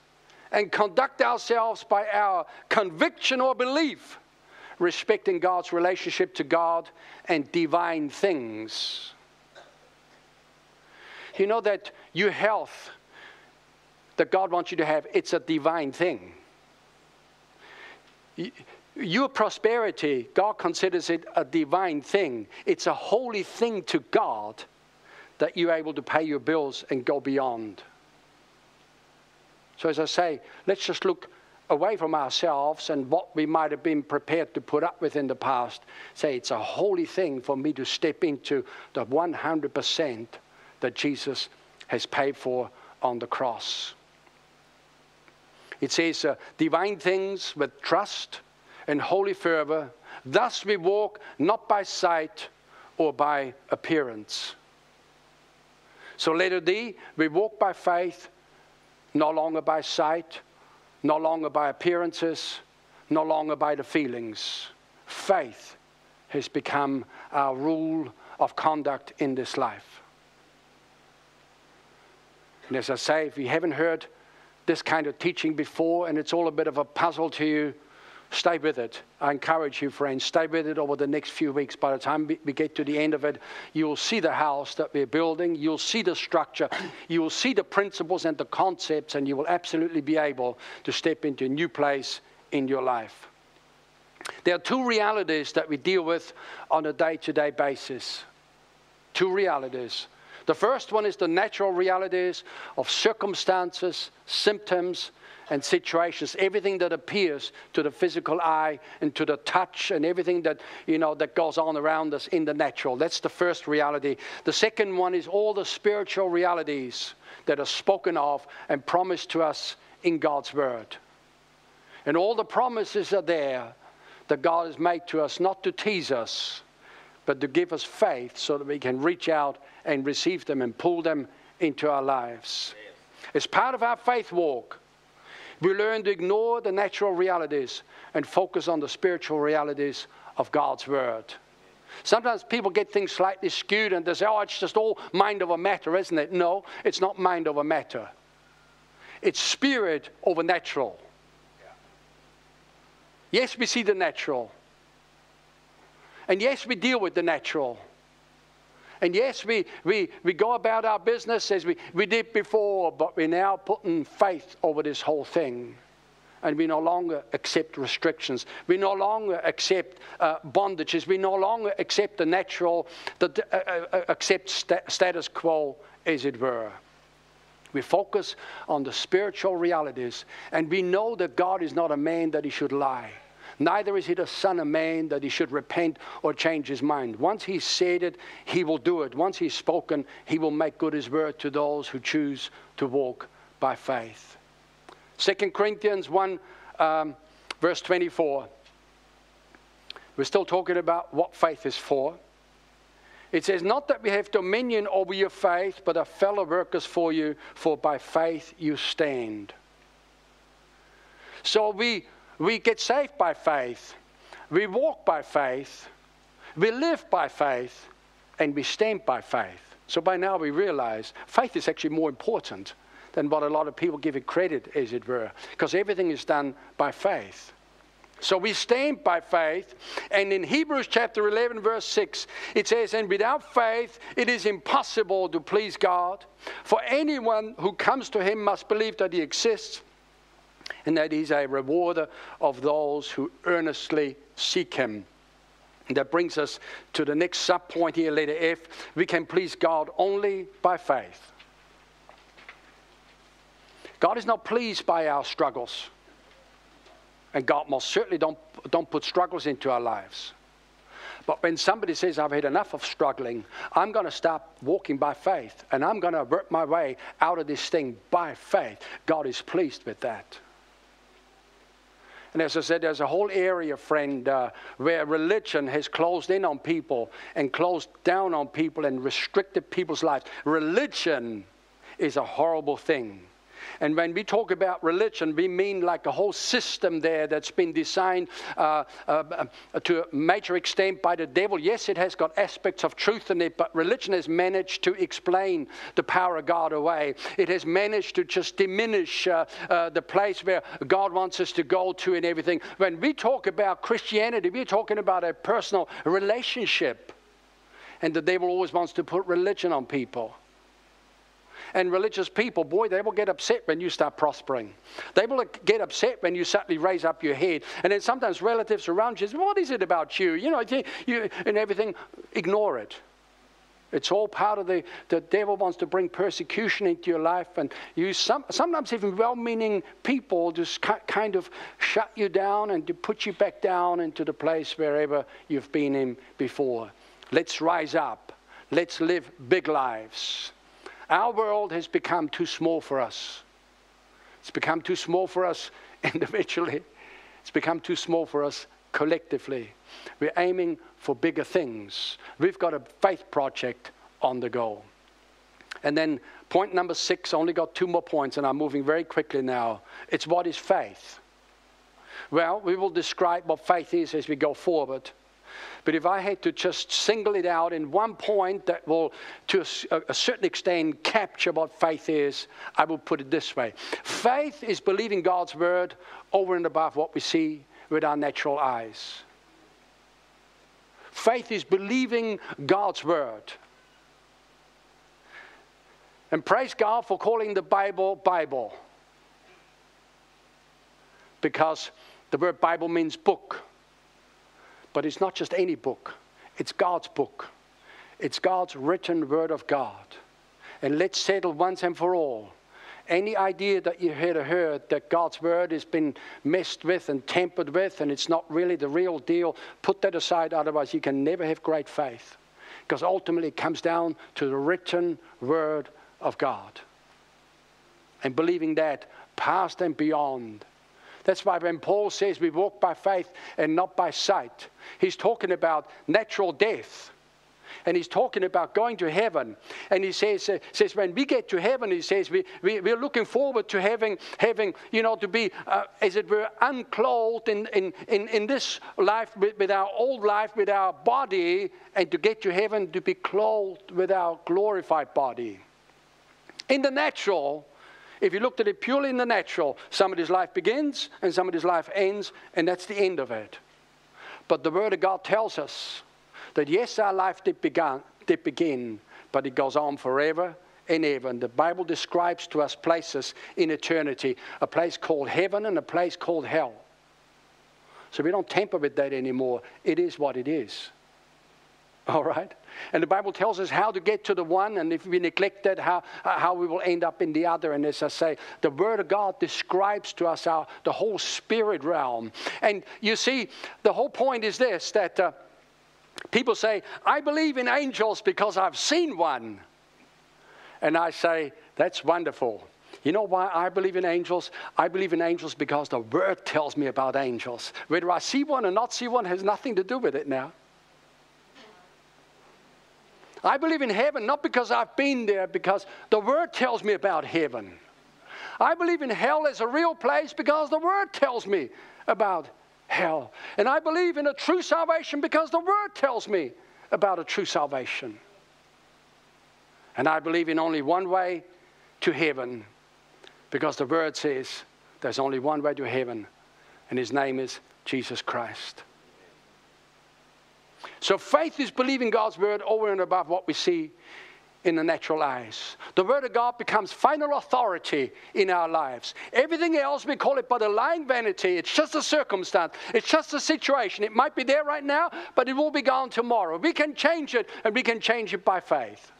S1: and conduct ourselves by our conviction or belief, respecting God's relationship to God and divine things. You know that your health that God wants you to have, it's a divine thing. Your prosperity, God considers it a divine thing. It's a holy thing to God that you're able to pay your bills and go beyond. So, as I say, let's just look away from ourselves and what we might have been prepared to put up with in the past. Say, it's a holy thing for me to step into the 100% that Jesus has paid for on the cross. It says, uh, divine things with trust and holy fervor. Thus we walk not by sight or by appearance. So, letter D, we walk by faith, no longer by sight, no longer by appearances, no longer by the feelings. Faith has become our rule of conduct in this life. And as I say, if you haven't heard this kind of teaching before and it's all a bit of a puzzle to you, stay with it. I encourage you, friends, stay with it over the next few weeks. By the time we get to the end of it, you'll see the house that we're building, you'll see the structure, you will see the principles and the concepts, and you will absolutely be able to step into a new place in your life. There are two realities that we deal with on a day to day basis. Two realities. The first one is the natural realities of circumstances, symptoms, and situations, everything that appears to the physical eye and to the touch and everything that, you know, that goes on around us in the natural. That's the first reality. The second one is all the spiritual realities that are spoken of and promised to us in God's Word. And all the promises are there that God has made to us, not to tease us, but to give us faith so that we can reach out and receive them and pull them into our lives. As part of our faith walk, we learn to ignore the natural realities and focus on the spiritual realities of God's Word. Sometimes people get things slightly skewed and they say, oh, it's just all mind over matter, isn't it? No, it's not mind over matter. It's spirit over natural. Yes, we see the natural. And yes, we deal with the natural. And yes, we, we, we go about our business as we, we did before, but we're now putting faith over this whole thing. And we no longer accept restrictions. We no longer accept uh, bondages. We no longer accept the natural, the, uh, uh, uh accept st- status quo, as it were. We focus on the spiritual realities, and we know that God is not a man that he should lie. Neither is he the Son of Man that he should repent or change his mind. Once he's said it, he will do it. Once he's spoken, he will make good his word to those who choose to walk by faith. 2 Corinthians 1, um, verse 24. We're still talking about what faith is for. It says, Not that we have dominion over your faith, but are fellow workers for you, for by faith you stand. So we we get saved by faith. We walk by faith. We live by faith. And we stand by faith. So by now we realize faith is actually more important than what a lot of people give it credit, as it were, because everything is done by faith. So we stand by faith. And in Hebrews chapter 11, verse 6, it says, And without faith it is impossible to please God. For anyone who comes to him must believe that he exists and that he's a rewarder of those who earnestly seek him. That brings us to the next sub point here, letter F. We can please God only by faith. God is not pleased by our struggles. And God most certainly don't, don't put struggles into our lives. But when somebody says, I've had enough of struggling, I'm going to start walking by faith and I'm going to work my way out of this thing by faith, God is pleased with that. And as I said, there's a whole area, friend, uh, where religion has closed in on people and closed down on people and restricted people's lives. Religion is a horrible thing. And when we talk about religion, we mean like a whole system there that's been designed uh, uh, uh, to a major extent by the devil. Yes, it has got aspects of truth in it, but religion has managed to explain the power of God away. It has managed to just diminish uh, uh, the place where God wants us to go to and everything. When we talk about Christianity, we're talking about a personal relationship. And the devil always wants to put religion on people. And religious people, boy, they will get upset when you start prospering. They will get upset when you suddenly raise up your head. And then sometimes relatives around you say, What is it about you? You know, you, and everything, ignore it. It's all part of the, the devil wants to bring persecution into your life and use some, sometimes even well meaning people just kind of shut you down and to put you back down into the place wherever you've been in before. Let's rise up. Let's live big lives. Our world has become too small for us. It's become too small for us individually. It's become too small for us collectively. We're aiming for bigger things. We've got a faith project on the go. And then point number six, I only got two more points, and I'm moving very quickly now. It's what is faith? Well, we will describe what faith is as we go forward. But if I had to just single it out in one point that will, to a, a, certain extent, capture what faith is, I will put it this way Faith is believing God's word over and above what we see with our natural eyes. Faith is believing God's word. And praise God for calling the Bible Bible. Because the word Bible means book. But it's not just any book, it's God's book. It's God's written word of God. And let's settle once and for all any idea that you had heard that God's word has been messed with and tampered with and it's not really the real deal, put that aside, otherwise, you can never have great faith. Because ultimately, it comes down to the written word of God. And believing that past and beyond that's why when Paul says we walk by faith and not by sight, he's talking about natural death. And he's talking about going to heaven. And he says, uh, says when we get to heaven, he says, we, we, we're looking forward to having, having you know, to be, uh, as it were, unclothed in, in, in, in this life, with, with our old life, with our body, and to get to heaven to be clothed with our glorified body. In the natural, if you looked at it purely in the natural, somebody's life begins and somebody's life ends, and that's the end of it. But the Word of God tells us that yes, our life did, did begin, but it goes on forever and ever. And the Bible describes to us places in eternity a place called heaven and a place called hell. So we don't tamper with that anymore. It is what it is. All right? And the Bible tells us how to get to the one, and if we neglect that, how, how we will end up in the other. And as I say, the Word of God describes to us our, the whole spirit realm. And you see, the whole point is this that uh, people say, I believe in angels because I've seen one. And I say, that's wonderful. You know why I believe in angels? I believe in angels because the Word tells me about angels. Whether I see one or not see one has nothing to do with it now. I believe in heaven not because I've been there, because the Word tells me about heaven. I believe in hell as a real place because the Word tells me about hell. And I believe in a true salvation because the Word tells me about a true salvation. And I believe in only one way to heaven because the Word says there's only one way to heaven, and His name is Jesus Christ. So faith is believing God's word over and above what we see in the natural eyes. The Word of God becomes final authority in our lives. Everything else, we call it but a lying vanity. It's just a circumstance, it's just a situation. It might be there right now, but it will be gone tomorrow. We can change it, and we can change it by faith.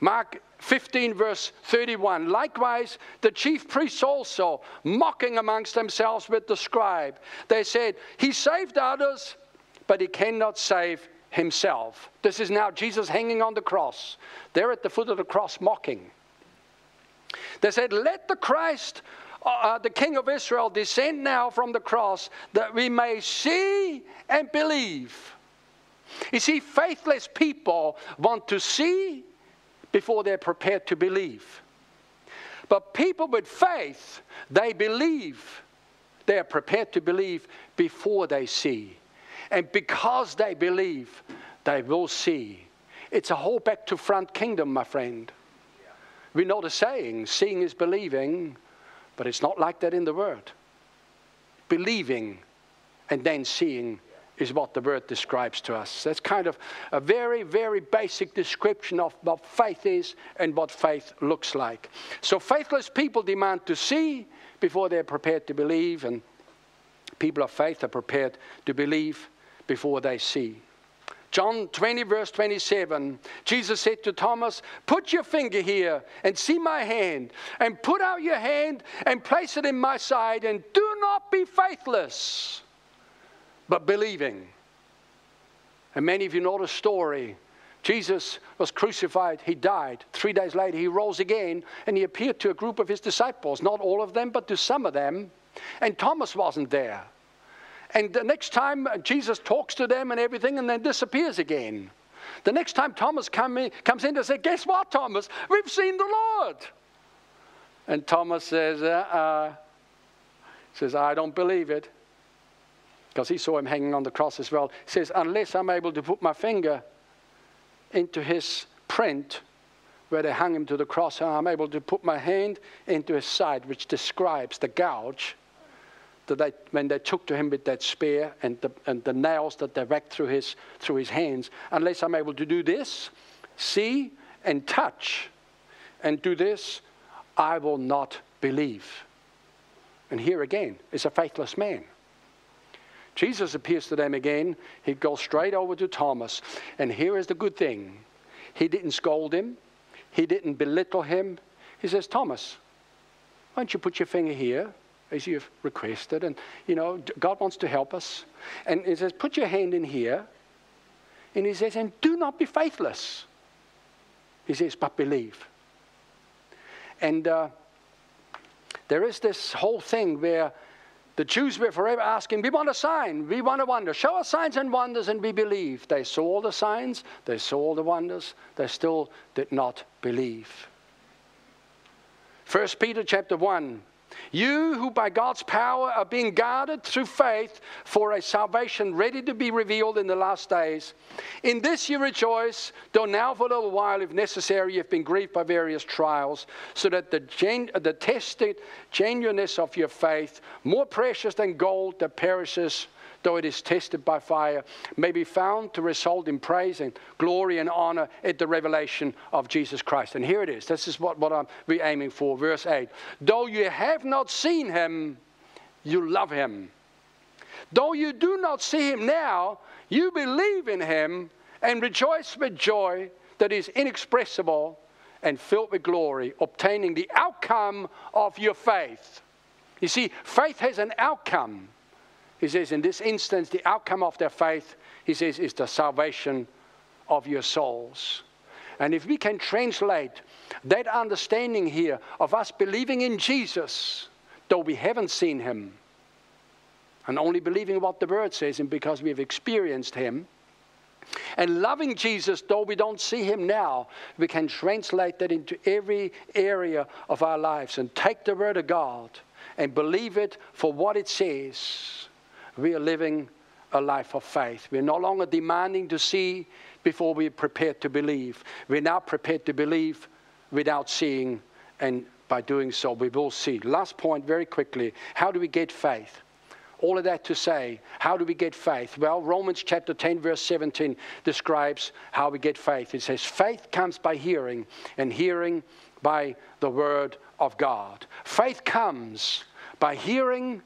S1: Mark 15, verse 31. Likewise, the chief priests also, mocking amongst themselves with the scribe, they said, He saved others, but he cannot save himself. This is now Jesus hanging on the cross. They're at the foot of the cross mocking. They said, Let the Christ, uh, uh the King of Israel, descend now from the cross that we may see and believe. You see, faithless people want to see before they're prepared to believe. But people with faith, they believe. They are prepared to believe before they see. And because they believe, they will see. It's a whole back to front kingdom, my friend. We know the saying seeing is believing, but it's not like that in the Word. Believing and then seeing is what the word describes to us. That's kind of a very, very basic description of what faith is and what faith looks like. So, faithless people demand to see before they're prepared to believe, and people of faith are prepared to believe before they see. John 20, verse 27, Jesus said to Thomas, Put your finger here and see my hand, and put out your hand and place it in my side, and do not be faithless but believing. And many of you know the story. Jesus was crucified, he died. Three days later, he rose again, and he appeared to a group of his disciples, not all of them, but to some of them. And Thomas wasn't there. And the next time uh, Jesus talks to them and everything, and then disappears again. The next time Thomas come in, comes in to say, Guess what, Thomas? We've seen the Lord. And Thomas says, uh, uh, says, I don't believe it because he saw him hanging on the cross as well. He says, Unless I'm able to put my finger into his print where they hung him to the cross, and I'm able to put my hand into his side, which describes the gouge that they, when they took to him with that spear and the, and the nails that they whacked through his, through his hands. Unless I'm able to do this, see and touch, and do this, I will not believe. And here again is a faithless man. Jesus appears to them again. He goes straight over to Thomas. And here is the good thing he didn't scold him, he didn't belittle him. He says, Thomas, why don't you put your finger here? As you've requested, and you know, God wants to help us. And he says, Put your hand in here. And he says, And do not be faithless. He says, But believe. And uh, there is this whole thing where the Jews were forever asking, We want a sign, we want a wonder. Show us signs and wonders, and we believe. They saw all the signs, they saw all the wonders, they still did not believe. 1 Peter chapter 1 you who by God's power are being guarded through faith for a salvation ready to be revealed in the last days. In this you rejoice, though now for a little while, if necessary, you've been grieved by various trials, so that the, gen- the tested genuineness of your faith, more precious than gold that perishes, though it is tested by fire, may be found to result in praise and glory and honor at the revelation of Jesus Christ. And here it is. This is what, what I'm we aiming for. Verse 8. Though you have not seen him, you love him. Though you do not see him now, you believe in him and rejoice with joy that is inexpressible and filled with glory, obtaining the outcome of your faith. You see, faith has an outcome. He says, in this instance, the outcome of their faith, he says, is the salvation of your souls. And if we can translate that understanding here of us believing in Jesus, though we haven't seen him, and only believing what the word says, and because we've experienced him, and loving Jesus, though we don't see him now, we can translate that into every area of our lives and take the word of God and believe it for what it says we are living a life of faith. We're no longer demanding to see before we're prepared to believe. We're now prepared to believe without seeing, and by doing so, we will see. Last point, very quickly how do we get faith? All of that to say, how do we get faith? Well, Romans chapter 10, verse 17 describes how we get faith. It says, Faith comes by hearing, and hearing by the word of God. Faith comes by hearing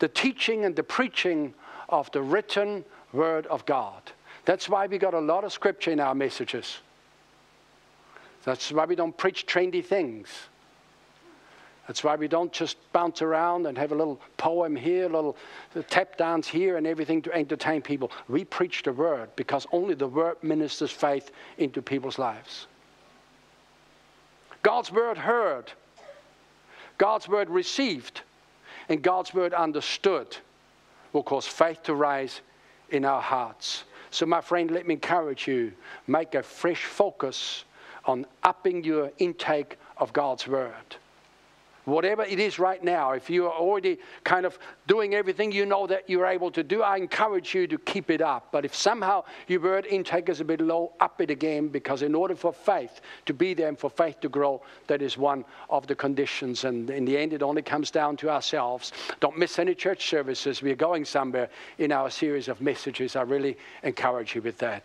S1: the teaching and the preaching of the written Word of God. That's why we got a lot of scripture in our messages. That's why we don't preach trendy things. That's why we don't just bounce around and have a little poem here, a little tap dance here, and everything to entertain people. We preach the word because only the word ministers faith into people's lives. God's word heard, God's word received, and God's word understood will cause faith to rise in our hearts. So, my friend, let me encourage you make a fresh focus on upping your intake of God's word. Whatever it is right now, if you are already kind of doing everything you know that you're able to do, I encourage you to keep it up. But if somehow your word intake is a bit low, up it again, because in order for faith to be there and for faith to grow, that is one of the conditions. And in the end, it only comes down to ourselves. Don't miss any church services. We're going somewhere in our series of messages. I really encourage you with that.